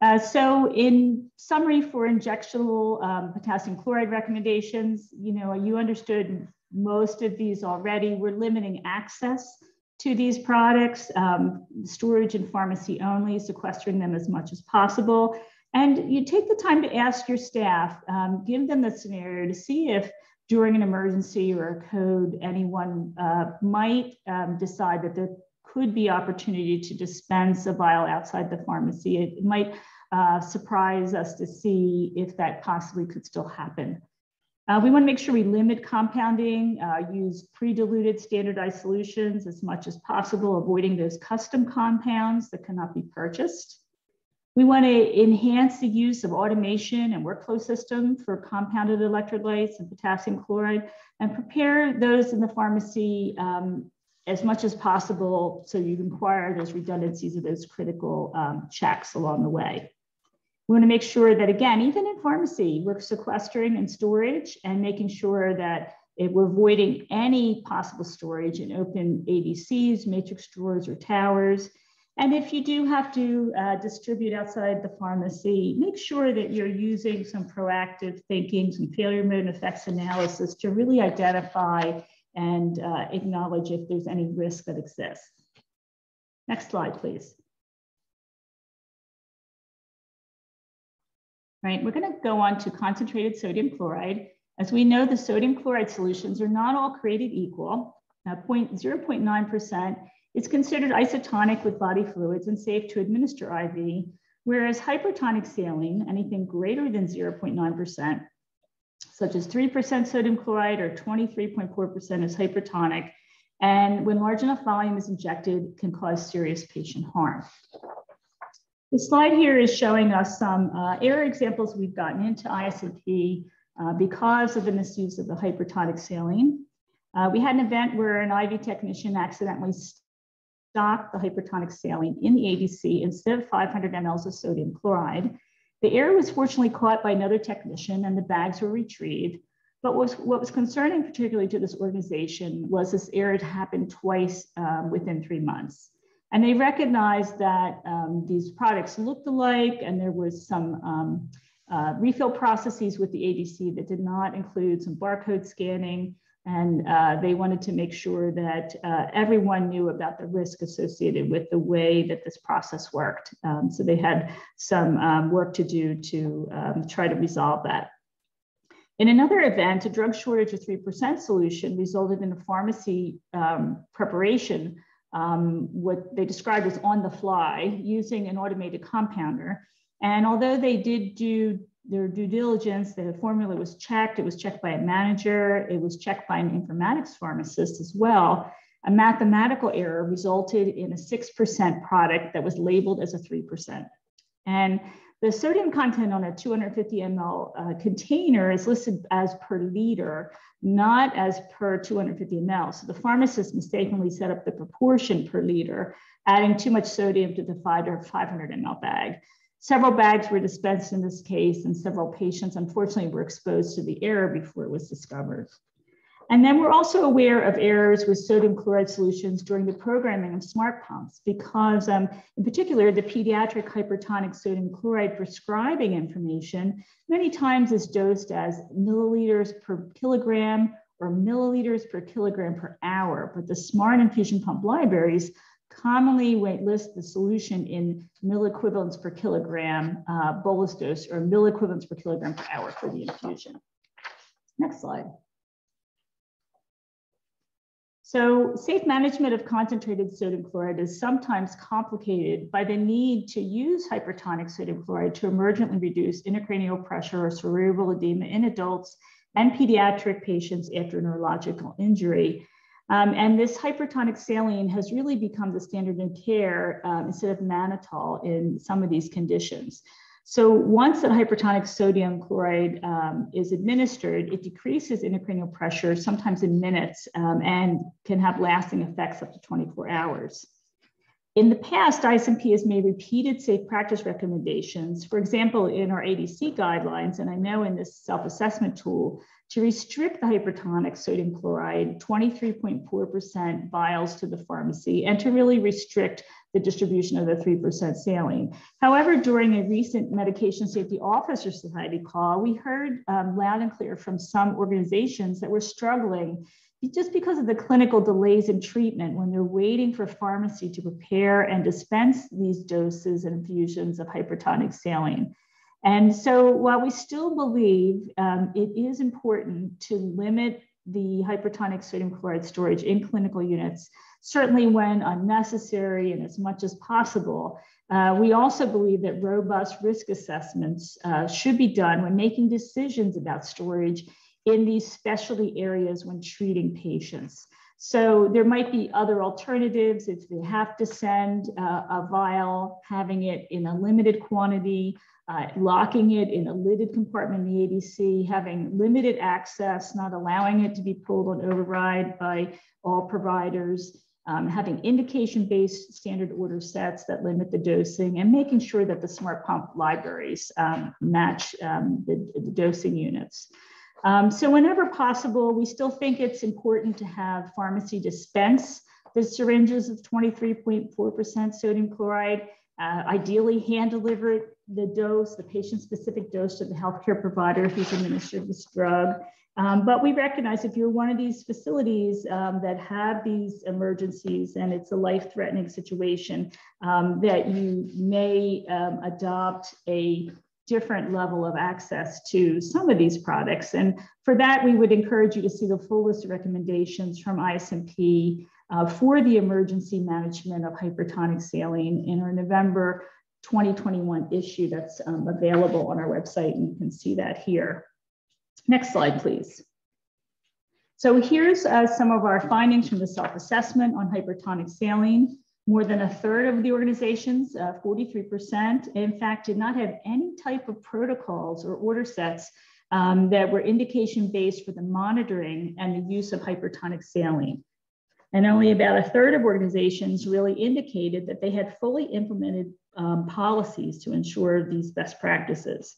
Uh, so in summary for injectable um, potassium chloride recommendations, you know, you understood most of these already. We're limiting access to these products, um, storage and pharmacy only, sequestering them as much as possible. And you take the time to ask your staff, um, give them the scenario to see if during an emergency or a code, anyone uh, might um, decide that there could be opportunity to dispense a vial outside the pharmacy. It, might uh, surprise us to see if that possibly could still happen. Uh, we want to make sure we limit compounding, uh, use pre-diluted standardized solutions as much as possible, avoiding those custom compounds that cannot be purchased. We want to enhance the use of automation and workflow system for compounded electrolytes and potassium chloride and prepare those in the pharmacy um, as much as possible so you can acquire those redundancies of those critical um, checks along the way. We want to make sure that, again, even in pharmacy, we're sequestering and storage and making sure that we're avoiding any possible storage in open ADCs, matrix drawers, or towers. And if you do have to uh, distribute outside the pharmacy, make sure that you're using some proactive thinking, some failure mode and effects analysis to really identify and uh, acknowledge if there's any risk that exists. Next slide, please. Right? We're gonna go on to concentrated sodium chloride. As we know, the sodium chloride solutions are not all created equal. Now, 0.9% is considered isotonic with body fluids and safe to administer IV, whereas hypertonic saline, anything greater than 0.9%, such as 3% sodium chloride or 23.4% is hypertonic, and when large enough volume is injected, can cause serious patient harm. The slide here is showing us some uh, error examples we've gotten into ISMP uh, because of the misuse of the hypertonic saline. Uh, we had an event where an IV technician accidentally stocked the hypertonic saline in the ADC instead of 500 mLs of sodium chloride. The error was fortunately caught by another technician and the bags were retrieved. But what was, what was concerning, particularly to this organization, was this error had happened twice um, within three months. And they recognized that um, these products looked alike and there was some um, uh, refill processes with the ADC that did not include some barcode scanning. And uh, they wanted to make sure that uh, everyone knew about the risk associated with the way that this process worked. Um, so they had some um, work to do to um, try to resolve that. In another event, a drug shortage of 3% solution resulted in a pharmacy um, preparation, um, what they described as on the fly, using an automated compounder. And although they did do their due diligence, the formula was checked, it was checked by a manager, it was checked by an informatics pharmacist as well. A mathematical error resulted in a 6% product that was labeled as a 3%. And the sodium content on a 250 ml uh, container is listed as per liter, not as per 250 ml. So the pharmacist mistakenly set up the proportion per liter, adding too much sodium to the 500 ml bag. Several bags were dispensed in this case, and several patients, unfortunately, were exposed to the error before it was discovered. And then we're also aware of errors with sodium chloride solutions during the programming of smart pumps because, um, in particular, the pediatric hypertonic sodium chloride prescribing information many times is dosed as milliliters per kilogram or milliliters per kilogram per hour. But the smart infusion pump libraries commonly list the solution in milliequivalents per kilogram uh, bolus dose or milliequivalents per kilogram per hour for the infusion. Next slide. So safe management of concentrated sodium chloride is sometimes complicated by the need to use hypertonic sodium chloride to emergently reduce intracranial pressure or cerebral edema in adults and pediatric patients after neurological injury. Um, and this hypertonic saline has really become the standard of care um, instead of mannitol in some of these conditions. So once that hypertonic sodium chloride um, is administered, it decreases intracranial pressure, sometimes in minutes, um, and can have lasting effects up to 24 hours. In the past, ISMP has made repeated safe practice recommendations, for example, in our ADC guidelines, and I know in this self-assessment tool, to restrict the hypertonic sodium chloride 23.4% vials to the pharmacy and to really restrict the distribution of the 3% saline. However, during a recent Medication Safety Officer Society call, we heard um, loud and clear from some organizations that were struggling just because of the clinical delays in treatment when they're waiting for pharmacy to prepare and dispense these doses and infusions of hypertonic saline. And so while we still believe um, it is important to limit the hypertonic sodium chloride storage in clinical units, certainly when unnecessary and as much as possible, uh, we also believe that robust risk assessments uh, should be done when making decisions about storage in these specialty areas when treating patients. So there might be other alternatives if they have to send uh, a vial, having it in a limited quantity, uh, locking it in a lidded compartment in the ADC, having limited access, not allowing it to be pulled on override by all providers, um, having indication-based standard order sets that limit the dosing, and making sure that the smart pump libraries um, match um, the, the, dosing units. Um, so whenever possible, we still think it's important to have pharmacy dispense the syringes of 23.4% sodium chloride, uh, ideally hand deliver the dose, the patient-specific dose to the healthcare provider who's administered this drug. Um, but we recognize if you're one of these facilities um, that have these emergencies and it's a life-threatening situation, um, that you may um, adopt a different level of access to some of these products. And for that, we would encourage you to see the full list of recommendations from ISMP uh, for the emergency management of hypertonic saline in our November 2021 issue that's um, available on our website, and you can see that here. Next slide, please. So here's uh, some of our findings from the self-assessment on hypertonic saline. More than a third of the organizations, 43%, uh, in fact, did not have any type of protocols or order sets um, that were indication-based for the monitoring and the use of hypertonic saline. And only about a third of organizations really indicated that they had fully implemented um, policies to ensure these best practices.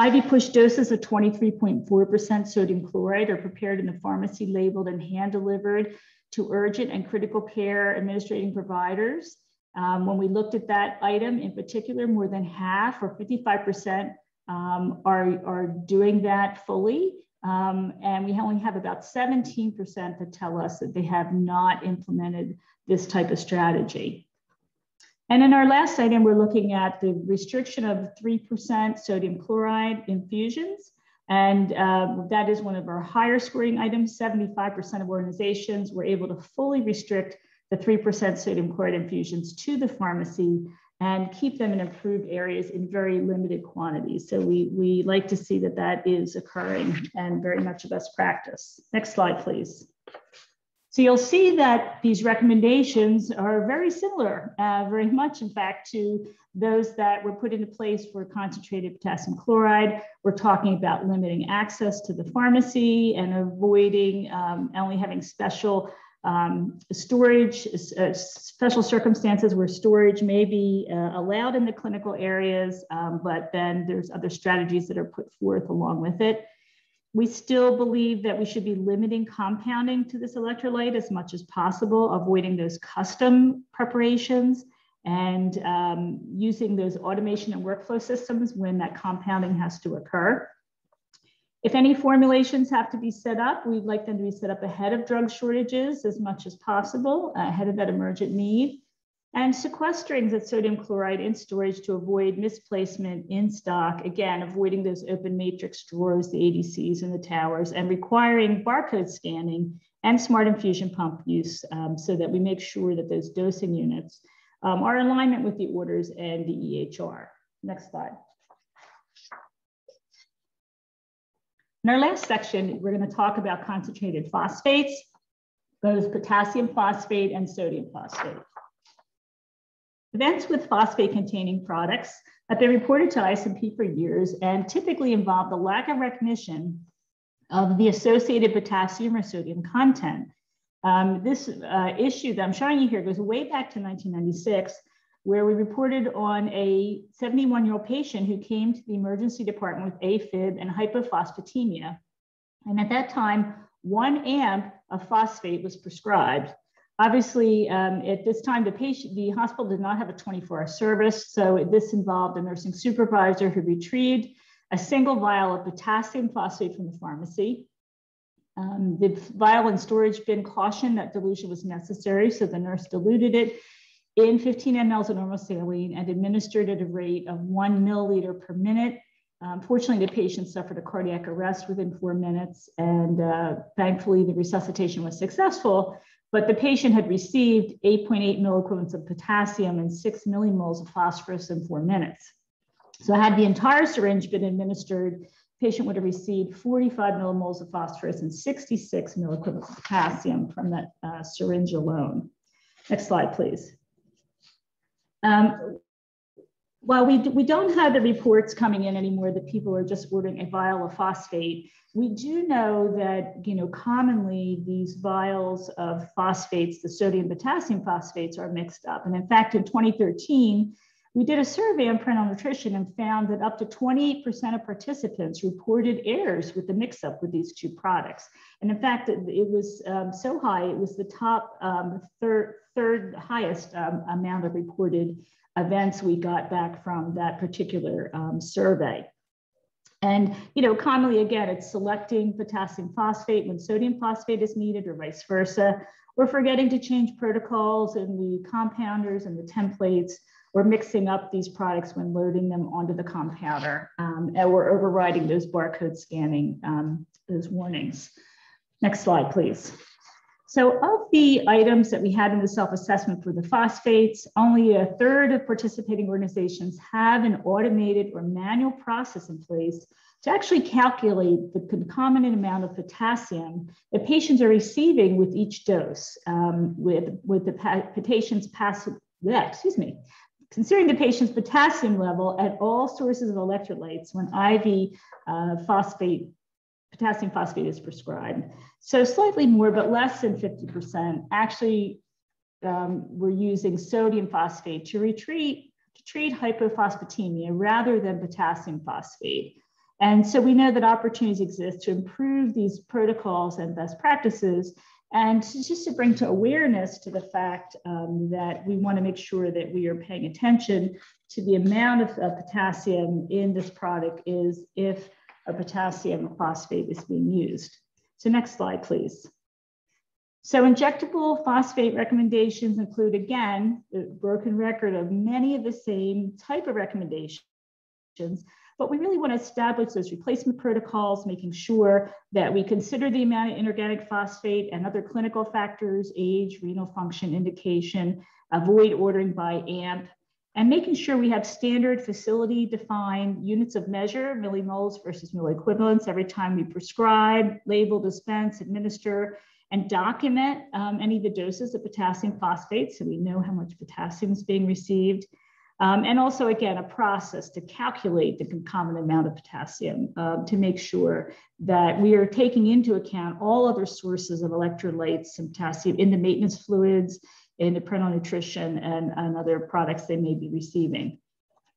IV push doses of 23.4% sodium chloride are prepared in the pharmacy labeled and hand delivered to urgent and critical care administrating providers. Um, when we looked at that item in particular, more than half or 55% um, are, are doing that fully. Um, and we only have about 17% that tell us that they have not implemented this type of strategy. And in our last item, we're looking at the restriction of 3% sodium chloride infusions. And uh, that is one of our higher scoring items. 75% of organizations were able to fully restrict the 3% sodium chloride infusions to the pharmacy and keep them in approved areas in very limited quantities. So we, we like to see that that is occurring and very much a best practice. Next slide, please. So you'll see that these recommendations are very similar, uh, very much in fact to those that were put into place for concentrated potassium chloride. We're talking about limiting access to the pharmacy and avoiding um, only having special um, storage, uh, special circumstances where storage may be uh, allowed in the clinical areas, um, but then there's other strategies that are put forth along with it. We still believe that we should be limiting compounding to this electrolyte as much as possible, avoiding those custom preparations and um, using those automation and workflow systems when that compounding has to occur. If any formulations have to be set up, we'd like them to be set up ahead of drug shortages as much as possible, ahead of that emergent need. And sequestering that sodium chloride in storage to avoid misplacement in stock, again, avoiding those open matrix drawers, the ADCs and the towers, and requiring barcode scanning and smart infusion pump use um, so that we make sure that those dosing units um, are in alignment with the orders and the EHR. Next slide. In our last section, we're going to talk about concentrated phosphates, both potassium phosphate and sodium phosphate. Events with phosphate containing products have been reported to ISMP for years and typically involve the lack of recognition of the associated potassium or sodium content. Um, this uh, issue that I'm showing you here goes way back to 1996, where we reported on a 71 year old patient who came to the emergency department with AFib and hypophosphatemia. And at that time, one amp of phosphate was prescribed. Obviously, um, at this time, the patient, the hospital did not have a 24-hour service, so this involved a nursing supervisor who retrieved a single vial of potassium phosphate from the pharmacy. Um, the vial and storage bin cautioned that dilution was necessary, so the nurse diluted it in 15 mLs of normal saline and administered at a rate of one milliliter per minute. Unfortunately, the patient suffered a cardiac arrest within four minutes, and uh, thankfully, the resuscitation was successful but the patient had received 8.8 milliequivalents of potassium and six millimoles of phosphorus in four minutes. So had the entire syringe been administered, patient would have received 45 millimoles of phosphorus and 66 milliequivalents of potassium from that uh, syringe alone. Next slide, please. Um, while we, we don't have the reports coming in anymore that people are just ordering a vial of phosphate, we do know that, you know, commonly these vials of phosphates, the sodium potassium phosphates are mixed up. And in fact, in 2013, we did a survey on parenteral nutrition and found that up to 28% of participants reported errors with the mix up with these two products. And in fact, it, it was um, so high, it was the top um, third, third highest um, amount of reported events we got back from that particular um, survey. And, you know, commonly, again, it's selecting potassium phosphate when sodium phosphate is needed or vice versa. We're forgetting to change protocols and the compounders and the templates We're mixing up these products when loading them onto the compounder. Um, and we're overriding those barcode scanning, um, those warnings. Next slide, please. So of the items that we had in the self-assessment for the phosphates, only a third of participating organizations have an automated or manual process in place to actually calculate the concomitant amount of potassium that patients are receiving with each dose um, with, with the patient's pass, yeah, excuse me, considering the patient's potassium level at all sources of electrolytes when IV uh, phosphate potassium phosphate is prescribed. So slightly more, but less than 50%. Actually, um, we're using sodium phosphate to retreat to treat hypophosphatemia rather than potassium phosphate. And so we know that opportunities exist to improve these protocols and best practices And just to bring to awareness to the fact um, that we want to make sure that we are paying attention to the amount of potassium in this product is if a potassium phosphate is being used. So next slide, please. So injectable phosphate recommendations include, again, the broken record of many of the same type of recommendations, but we really want to establish those replacement protocols, making sure that we consider the amount of inorganic phosphate and other clinical factors, age, renal function, indication, avoid ordering by AMP, and making sure we have standard facility defined units of measure, millimoles versus milliequivalents every time we prescribe, label, dispense, administer, and document um, any of the doses of potassium phosphate so we know how much potassium is being received. Um, and also, again, a process to calculate the concomitant amount of potassium uh, to make sure that we are taking into account all other sources of electrolytes and potassium in the maintenance fluids, in parenteral nutrition, and, and other products they may be receiving.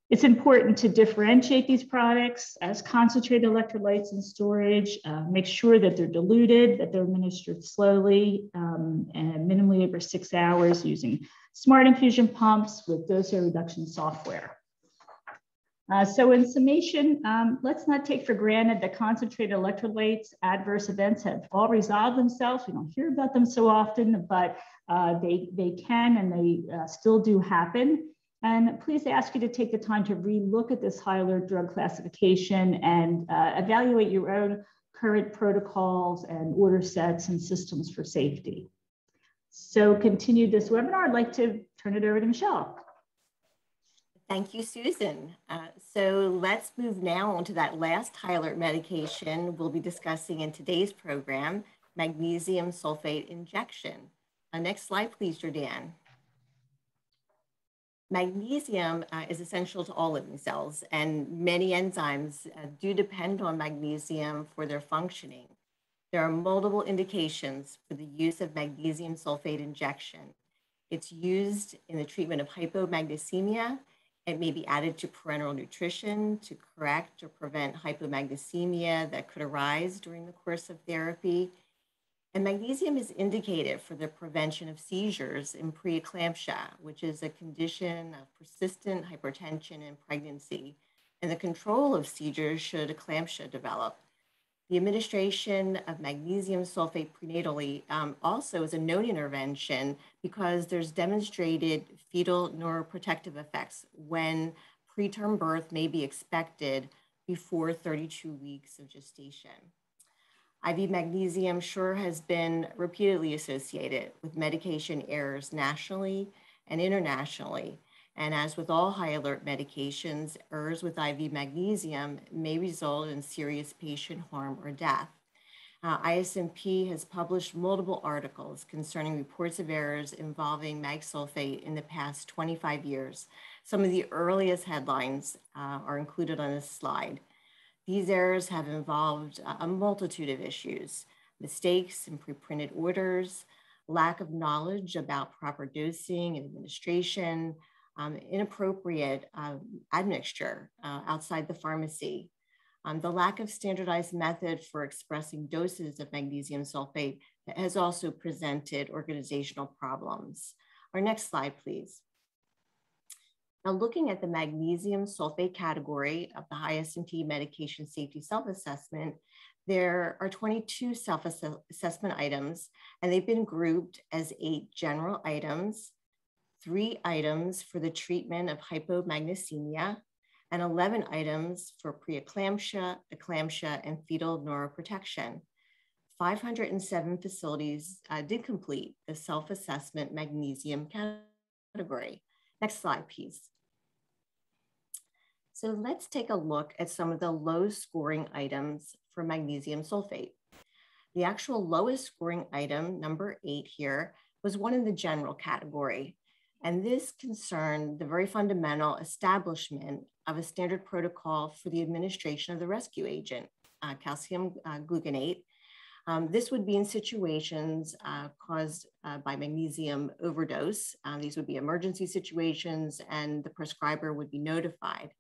It's important to differentiate these products as concentrated electrolytes in storage, uh, make sure that they're diluted, that they're administered slowly um, and minimally over six hours using smart infusion pumps with dose reduction software. Uh, so in summation, um, let's not take for granted that concentrated electrolytes adverse events have all resolved themselves. We don't hear about them so often, but uh, they, they can and they uh, still do happen. And please ask you to take the time to relook at this high alert drug classification and uh, evaluate your own current protocols and order sets and systems for safety. So continue this webinar. I'd like to turn it over to Michelle. Thank you, Susan. Uh, so let's move now on to that last high alert medication we'll be discussing in today's program, magnesium sulfate injection. Uh, next slide, please, Jordan. Magnesium uh, is essential to all living cells, and many enzymes uh, do depend on magnesium for their functioning. There are multiple indications for the use of magnesium sulfate injection. It's used in the treatment of hypomagnesemia. It may be added to parenteral nutrition to correct or prevent hypomagnesemia that could arise during the course of therapy. And magnesium is indicated for the prevention of seizures in preeclampsia, which is a condition of persistent hypertension in pregnancy, and the control of seizures should eclampsia develop. The administration of magnesium sulfate prenatally um, also is a known intervention because there's demonstrated fetal neuroprotective effects when preterm birth may be expected before 32 weeks of gestation. IV magnesium sure has been repeatedly associated with medication errors nationally and internationally. And as with all high alert medications, errors with IV magnesium may result in serious patient harm or death. Uh, ISMP has published multiple articles concerning reports of errors involving mag sulfate in the past 25 years. Some of the earliest headlines uh, are included on this slide. These errors have involved a multitude of issues, mistakes in preprinted orders, lack of knowledge about proper dosing and administration, um, inappropriate uh, admixture uh, outside the pharmacy, um, the lack of standardized method for expressing doses of magnesium sulfate has also presented organizational problems. Our next slide, please. Now, looking at the magnesium sulfate category of the ISMP medication safety self-assessment, there are 22 self-assessment items, and they've been grouped as eight general items, three items for the treatment of hypomagnesemia, and 11 items for preeclampsia, eclampsia, and fetal neuroprotection. 507 facilities uh, did complete the self-assessment magnesium category. Next slide, please. So let's take a look at some of the low scoring items for magnesium sulfate. The actual lowest scoring item, number eight here, was one in the general category. And this concerned the very fundamental establishment of a standard protocol for the administration of the rescue agent, uh, calcium uh, gluconate. Um, this would be in situations uh, caused uh, by magnesium overdose. Uh, these would be emergency situations and the prescriber would be notified.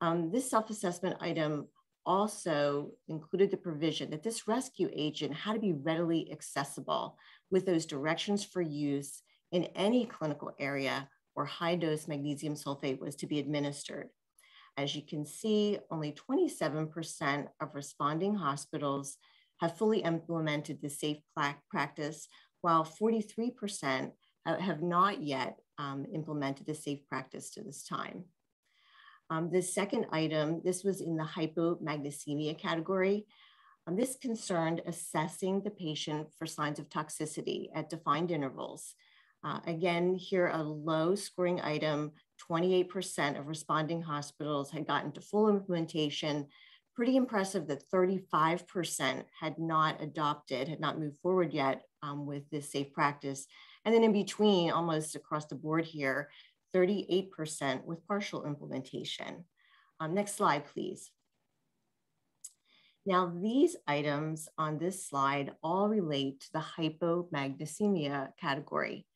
Um, this self-assessment item also included the provision that this rescue agent had to be readily accessible with those directions for use in any clinical area where high dose magnesium sulfate was to be administered. As you can see, only 27% of responding hospitals have fully implemented the safe practice, while 43% have not yet um, implemented the safe practice to this time. Um, the second item, this was in the hypomagnesemia category. Um, this concerned assessing the patient for signs of toxicity at defined intervals. Uh, again, here a low scoring item, 28% of responding hospitals had gotten to full implementation. Pretty impressive that 35% had not adopted, had not moved forward yet um, with this safe practice. And then in between, almost across the board here, 38% with partial implementation. Um, next slide, please. Now, these items on this slide all relate to the hypomagnesemia category.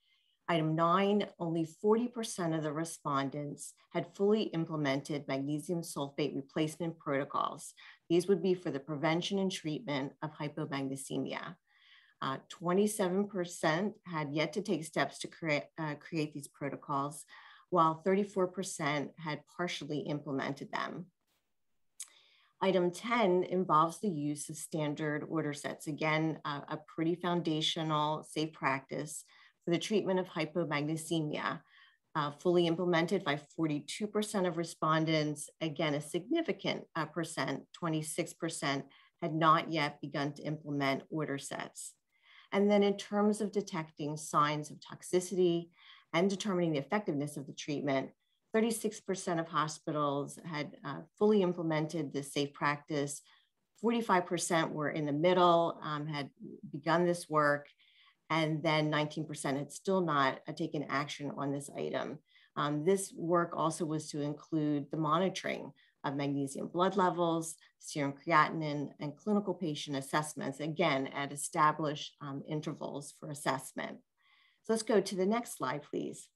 Item nine, only 40% of the respondents had fully implemented magnesium sulfate replacement protocols. These would be for the prevention and treatment of hypomagnesemia. 27% uh, had yet to take steps to create, uh, create these protocols, while 34% had partially implemented them. Item 10 involves the use of standard order sets. Again, uh, a pretty foundational safe practice for the treatment of hypomagnesemia, uh, fully implemented by 42% of respondents. Again, a significant uh, percent, 26%, had not yet begun to implement order sets. And then in terms of detecting signs of toxicity and determining the effectiveness of the treatment, 36% of hospitals had uh, fully implemented this safe practice. 45% were in the middle, um, had begun this work, and then 19% had still not taken action on this item. Um, this work also was to include the monitoring of magnesium blood levels, serum creatinine, and clinical patient assessments, again, at established um, intervals for assessment. So let's go to the next slide, please.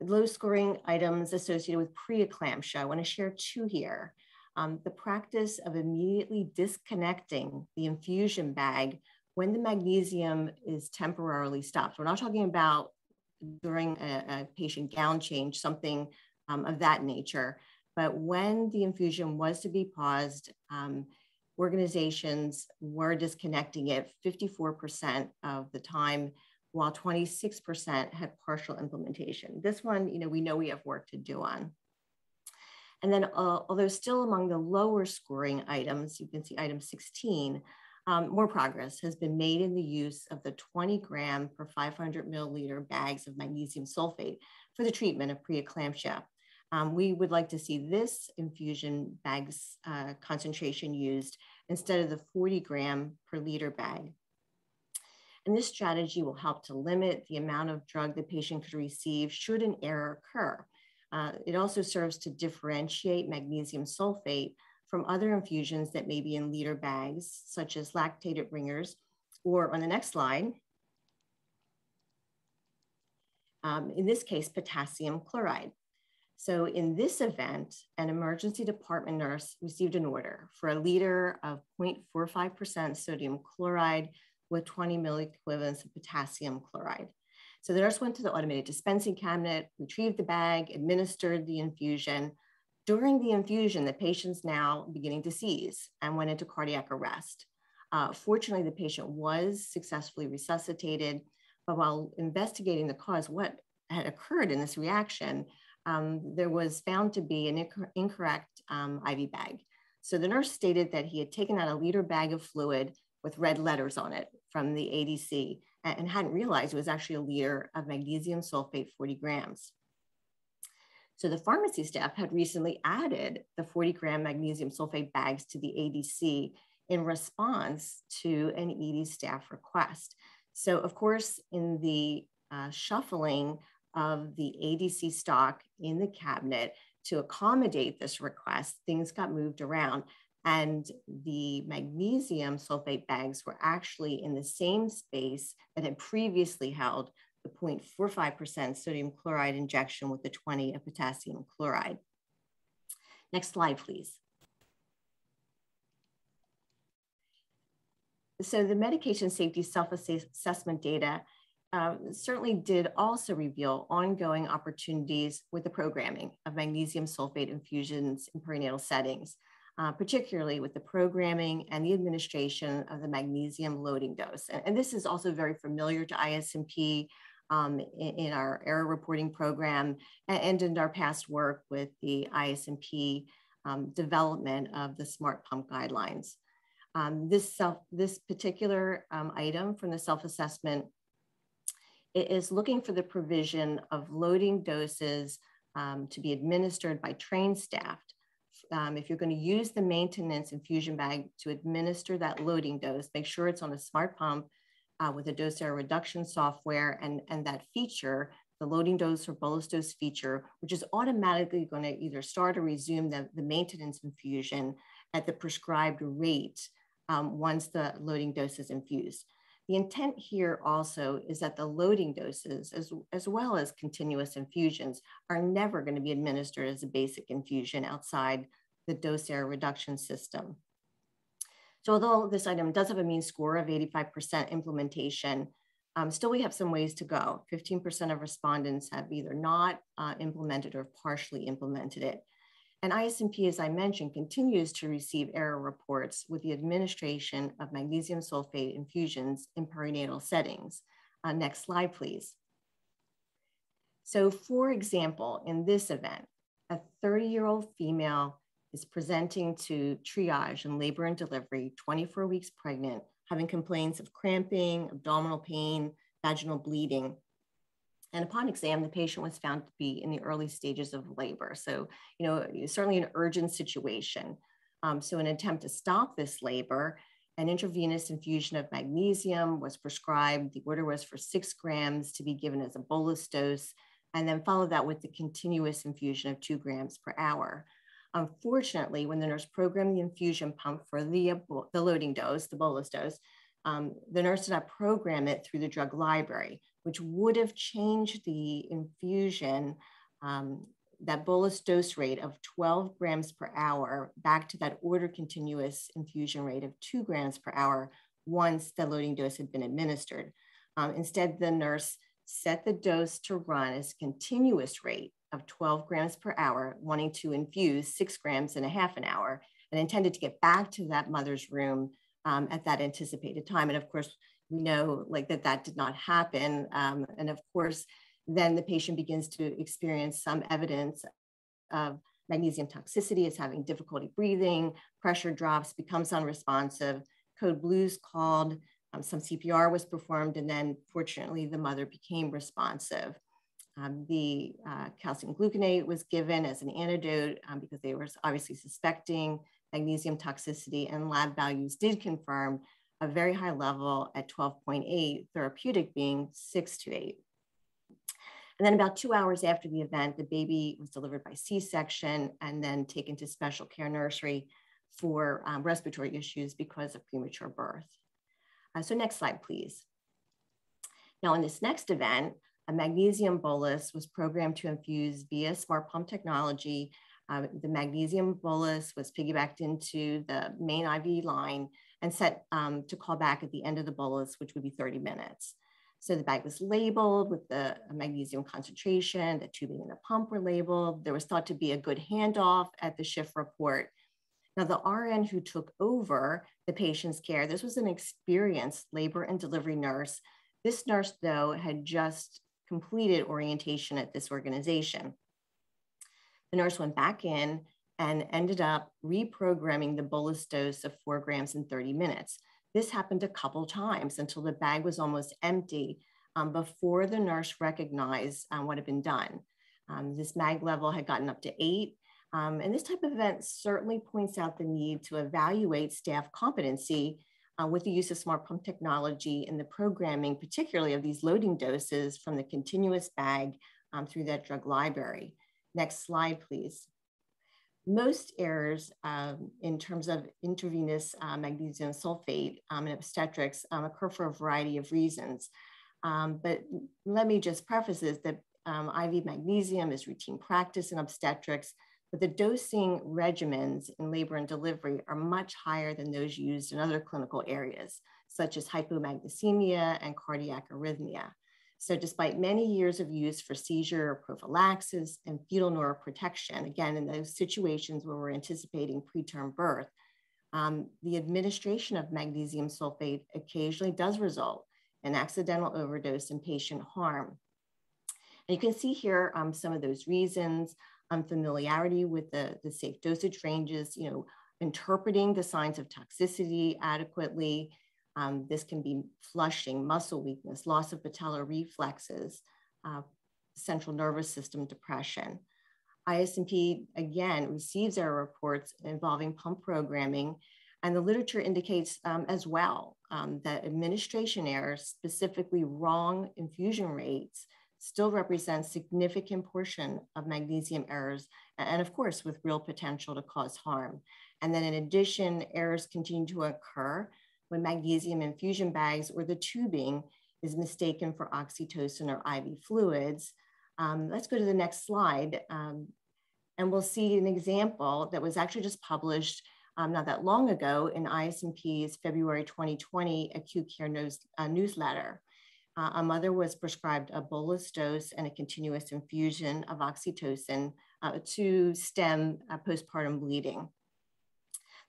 Low scoring items associated with preeclampsia. I want to share two here. Um, the practice of immediately disconnecting the infusion bag when the magnesium is temporarily stopped. We're not talking about during a, a patient gown change, something um, of that nature. But when the infusion was to be paused, um, organizations were disconnecting it 54% of the time, while 26% had partial implementation. This one, you know, we know we have work to do on. And then, uh, although still among the lower scoring items, you can see item 16, um, more progress has been made in the use of the 20 gram per 500 milliliter bags of magnesium sulfate for the treatment of preeclampsia. Um, we would like to see this infusion bags uh, concentration used instead of the 40 gram per liter bag. And this strategy will help to limit the amount of drug the patient could receive should an error occur. Uh, it also serves to differentiate magnesium sulfate from other infusions that may be in liter bags, such as lactated Ringer's, or on the next slide, um, in this case, potassium chloride. So in this event, an emergency department nurse received an order for a liter of 0.45% sodium chloride with 20 milliequivalents of potassium chloride. So the nurse went to the automated dispensing cabinet, retrieved the bag, administered the infusion. During the infusion, the patient's now beginning to seize and went into cardiac arrest. Uh, fortunately, the patient was successfully resuscitated, but while investigating the cause, what had occurred in this reaction um, there was found to be an inc incorrect um, IV bag. So the nurse stated that he had taken out a liter bag of fluid with red letters on it from the ADC and, and hadn't realized it was actually a liter of magnesium sulfate 40 grams. So the pharmacy staff had recently added the 40 gram magnesium sulfate bags to the ADC in response to an ED staff request. So of course, in the uh, shuffling of the ADC stock in the cabinet to accommodate this request, things got moved around. And the magnesium sulfate bags were actually in the same space that had previously held the 0.45% sodium chloride injection with the 20 of potassium chloride. Next slide, please. So the medication safety self-assessment data uh, certainly did also reveal ongoing opportunities with the programming of magnesium sulfate infusions in perinatal settings, uh, particularly with the programming and the administration of the magnesium loading dose. And, and this is also very familiar to ISMP um, in, in, our error reporting program and, in our past work with the ISMP um, development of the smart pump guidelines. Um, this, self, this particular um, item from the self-assessment is looking for the provision of loading doses um, to be administered by trained staff. Um, if you're going to use the maintenance infusion bag to administer that loading dose, make sure it's on a smart pump uh, with a dose error reduction software and, and that feature, the loading dose or bolus dose feature, which is automatically going to either start or resume the, the maintenance infusion at the prescribed rate um, once the loading dose is infused. The intent here also is that the loading doses, as, as well as continuous infusions, are never going to be administered as a basic infusion outside the dose error reduction system. So although this item does have a mean score of 85% implementation, um, still we have some ways to go. 15% of respondents have either not uh, implemented or partially implemented it. And ISMP, as I mentioned, continues to receive error reports with the administration of magnesium sulfate infusions in perinatal settings. Uh, next slide, please. So for example, in this event, a 30-year-old female is presenting to triage in labor and delivery, 24 weeks pregnant, having complaints of cramping, abdominal pain, vaginal bleeding. And upon exam, the patient was found to be in the early stages of labor. So, you know, certainly an urgent situation. Um, so, an attempt to stop this labor, an intravenous infusion of magnesium was prescribed. The order was for six grams to be given as a bolus dose, and then follow that with the continuous infusion of two grams per hour. Unfortunately, when the nurse programmed the infusion pump for the, the loading dose, the bolus dose, um, the nurse did not program it through the drug library, which would have changed the infusion, um, that bolus dose rate of 12 grams per hour back to that order continuous infusion rate of two grams per hour once the loading dose had been administered. Um, instead, the nurse set the dose to run as continuous rate of 12 grams per hour, wanting to infuse six grams in a half an hour, and intended to get back to that mother's room um, at that anticipated time. And of course, we know like that that did not happen. Um, and of course, then the patient begins to experience some evidence of magnesium toxicity is having difficulty breathing, pressure drops, becomes unresponsive. Code blues called, um, some CPR was performed, and then fortunately the mother became responsive. Um, the uh, calcium gluconate was given as an antidote um, because they were obviously suspecting magnesium toxicity and lab values did confirm a very high level at 12.8, therapeutic being six to eight. And then about two hours after the event, the baby was delivered by C-section and then taken to special care nursery for um, respiratory issues because of premature birth. Uh, so next slide, please. Now in this next event, a magnesium bolus was programmed to infuse via smart pump technology. Uh, the magnesium bolus was piggybacked into the main IV line and set um, to call back at the end of the bolus, which would be 30 minutes. So the bag was labeled with the magnesium concentration, the tubing and the pump were labeled. There was thought to be a good handoff at the shift report. Now the RN who took over the patient's care, this was an experienced labor and delivery nurse. This nurse though had just completed orientation at this organization. The nurse went back in and ended up reprogramming the bolus dose of four grams in 30 minutes. This happened a couple times until the bag was almost empty um, before the nurse recognized um, what had been done. Um, this mag level had gotten up to eight. Um, and this type of event certainly points out the need to evaluate staff competency uh, with the use of smart pump technology in the programming, particularly of these loading doses from the continuous bag um, through that drug library. Next slide, please most errors um, in terms of intravenous uh, magnesium sulfate um, in obstetrics um, occur for a variety of reasons. Um, but let me just preface this that um, IV magnesium is routine practice in obstetrics. But the dosing regimens in labor and delivery are much higher than those used in other clinical areas, such as hypomagnesemia and cardiac arrhythmia. So despite many years of use for seizure prophylaxis and fetal neuroprotection, again, in those situations where we're anticipating preterm birth, um, the administration of magnesium sulfate occasionally does result in accidental overdose and patient harm. And you can see here um, some of those reasons, unfamiliarity with the, the safe dosage ranges, you know, interpreting the signs of toxicity adequately, um, this can be flushing, muscle weakness, loss of patellar reflexes, uh, central nervous system depression. ISMP, again, receives error reports involving pump programming, and the literature indicates um, as well um, that administration errors, specifically wrong infusion rates, still represents significant portion of magnesium errors, and of course, with real potential to cause harm. And then in addition, errors continue to occur when magnesium infusion bags or the tubing is mistaken for oxytocin or IV fluids. Um, let's go to the next slide. Um, and we'll see an example that was actually just published um, not that long ago in ISMP's February 2020 acute care news, uh, newsletter. Uh, a mother was prescribed a bolus dose and a continuous infusion of oxytocin uh, to stem postpartum bleeding.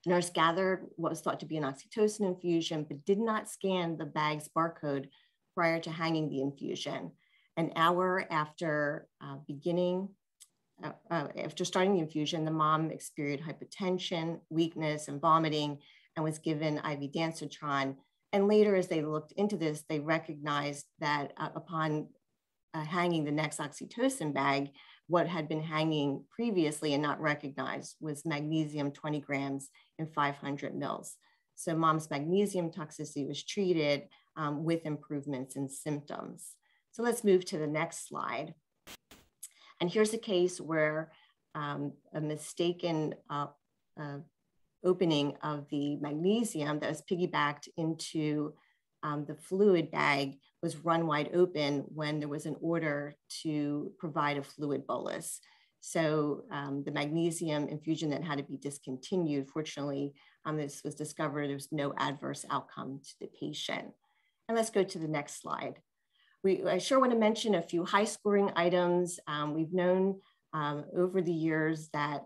The nurse gathered what was thought to be an oxytocin infusion, but did not scan the bag's barcode prior to hanging the infusion. An hour after uh, beginning, uh, uh, after starting the infusion, the mom experienced hypotension, weakness, and vomiting, and was given IV ondansetron. And later, as they looked into this, they recognized that uh, upon uh, hanging the next oxytocin bag, what had been hanging previously and not recognized was magnesium 20 grams in 500 mils. So mom's magnesium toxicity was treated um, with improvements in symptoms. So let's move to the next slide. And here's a case where um, a mistaken uh, uh, opening of the magnesium that was piggybacked into um, the fluid bag was run wide open when there was an order to provide a fluid bolus. So um, the magnesium infusion that had to be discontinued, fortunately, um, this was discovered there was no adverse outcome to the patient. And let's go to the next slide. We, I sure want to mention a few high scoring items. Um, we've known um, over the years that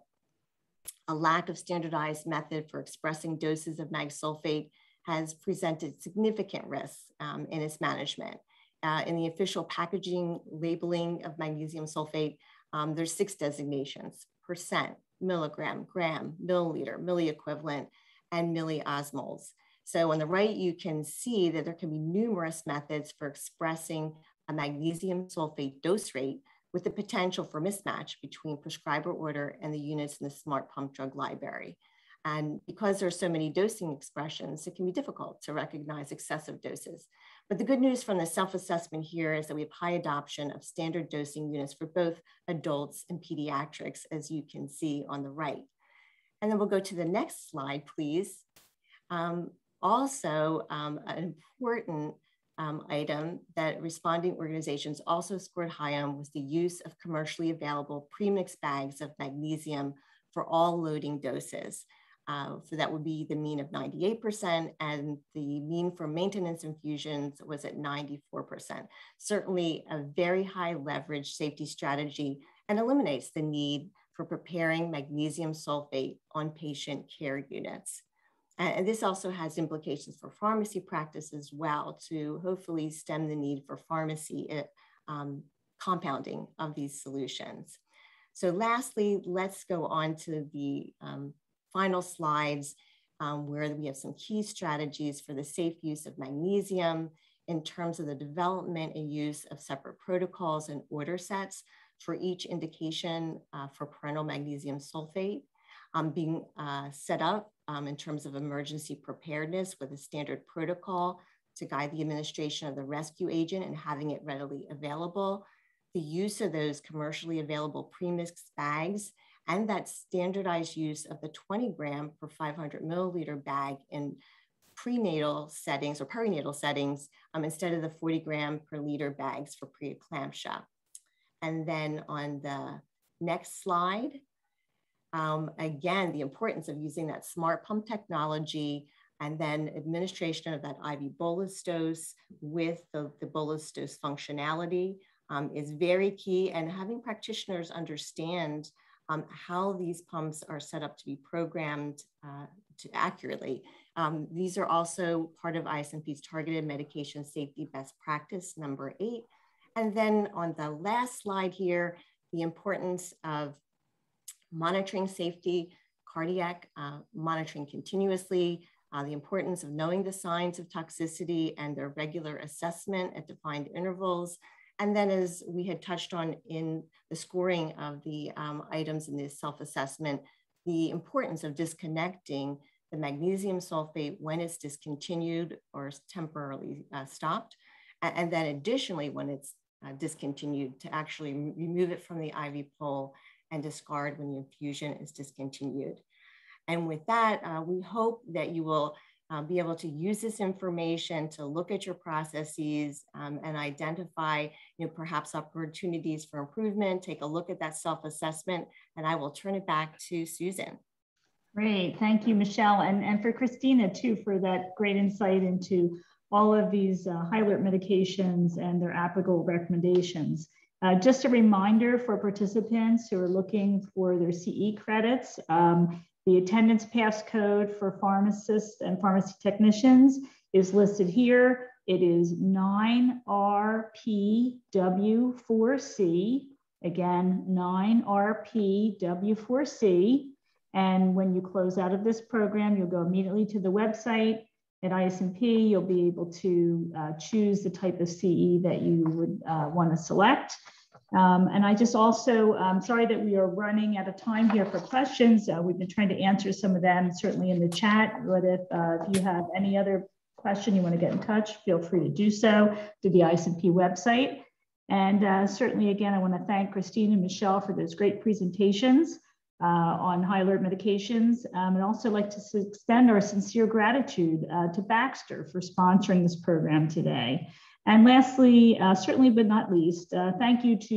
a lack of standardized method for expressing doses of mag sulfate has presented significant risks um, in its management. Uh, in the official packaging labeling of magnesium sulfate, um, there's six designations, percent, milligram, gram, milliliter, milliequivalent, and milliosmoles. So on the right, you can see that there can be numerous methods for expressing a magnesium sulfate dose rate with the potential for mismatch between prescriber order and the units in the smart pump drug library. And because there are so many dosing expressions, it can be difficult to recognize excessive doses. But the good news from the self-assessment here is that we have high adoption of standard dosing units for both adults and pediatrics, as you can see on the right. And then we'll go to the next slide, please. Um, also, um, an important um, item that responding organizations also scored high on was the use of commercially available premix bags of magnesium for all loading doses. Uh, so that would be the mean of 98%, and the mean for maintenance infusions was at 94%. Certainly a very high leverage safety strategy and eliminates the need for preparing magnesium sulfate on patient care units. And this also has implications for pharmacy practice as well to hopefully stem the need for pharmacy uh, um, compounding of these solutions. So lastly, let's go on to the um, final slides um, where we have some key strategies for the safe use of magnesium in terms of the development and use of separate protocols and order sets for each indication uh, for parenteral magnesium sulfate um, being uh, set up um, in terms of emergency preparedness with a standard protocol to guide the administration of the rescue agent and having it readily available. The use of those commercially available premix bags and that standardized use of the 20 gram per 500 milliliter bag in prenatal settings or perinatal settings um, instead of the 40 gram per liter bags for preeclampsia. And then on the next slide, Um, again, the importance of using that smart pump technology and then administration of that IV bolus dose with the, the bolus dose functionality um, is very key. And having practitioners understand um, how these pumps are set up to be programmed uh, to accurately. Um, these are also part of ISMP's targeted medication safety best practice number eight. And then on the last slide here, the importance of monitoring safety, cardiac uh, monitoring continuously, uh, the importance of knowing the signs of toxicity and their regular assessment at defined intervals. And then as we had touched on in the scoring of the um, items in this self-assessment, the importance of disconnecting the magnesium sulfate when it's discontinued or temporarily uh, stopped. And, and, then additionally, when it's uh, discontinued, to actually remove it from the IV pole and discard when the infusion is discontinued. And with that, uh, we hope that you will uh, be able to use this information to look at your processes um, and identify, you know, perhaps opportunities for improvement, take a look at that self-assessment, and I will turn it back to Susan. Great, thank you, Michelle, and, and for Christina too, for that great insight into all of these uh, high alert medications and their applicable recommendations. Uh, just a reminder for participants who are looking for their CE credits, um, the attendance pass code for pharmacists and pharmacy technicians is listed here. It is 9RPW4C. Again, 9RPW4C. And when you close out of this program, you'll go immediately to the website at ISMP. You'll be able to uh, choose the type of CE that you would uh, want to select. Um, and I just also, I'm um, sorry that we are running out of time here for questions. Uh, we've been trying to answer some of them, certainly in the chat, but if, uh, if you have any other question you want to get in touch, feel free to do so through the ISMP website. And uh, certainly, again, I want to thank Christine and Michelle for those great presentations uh, on high alert medications. Um, and also like to extend our sincere gratitude uh, to Baxter for sponsoring this program today. And lastly, uh, certainly but not least, uh, thank you to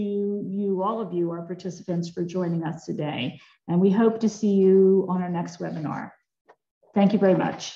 you, all of you, our participants, for joining us today. And we hope to see you on our next webinar. Thank you very much.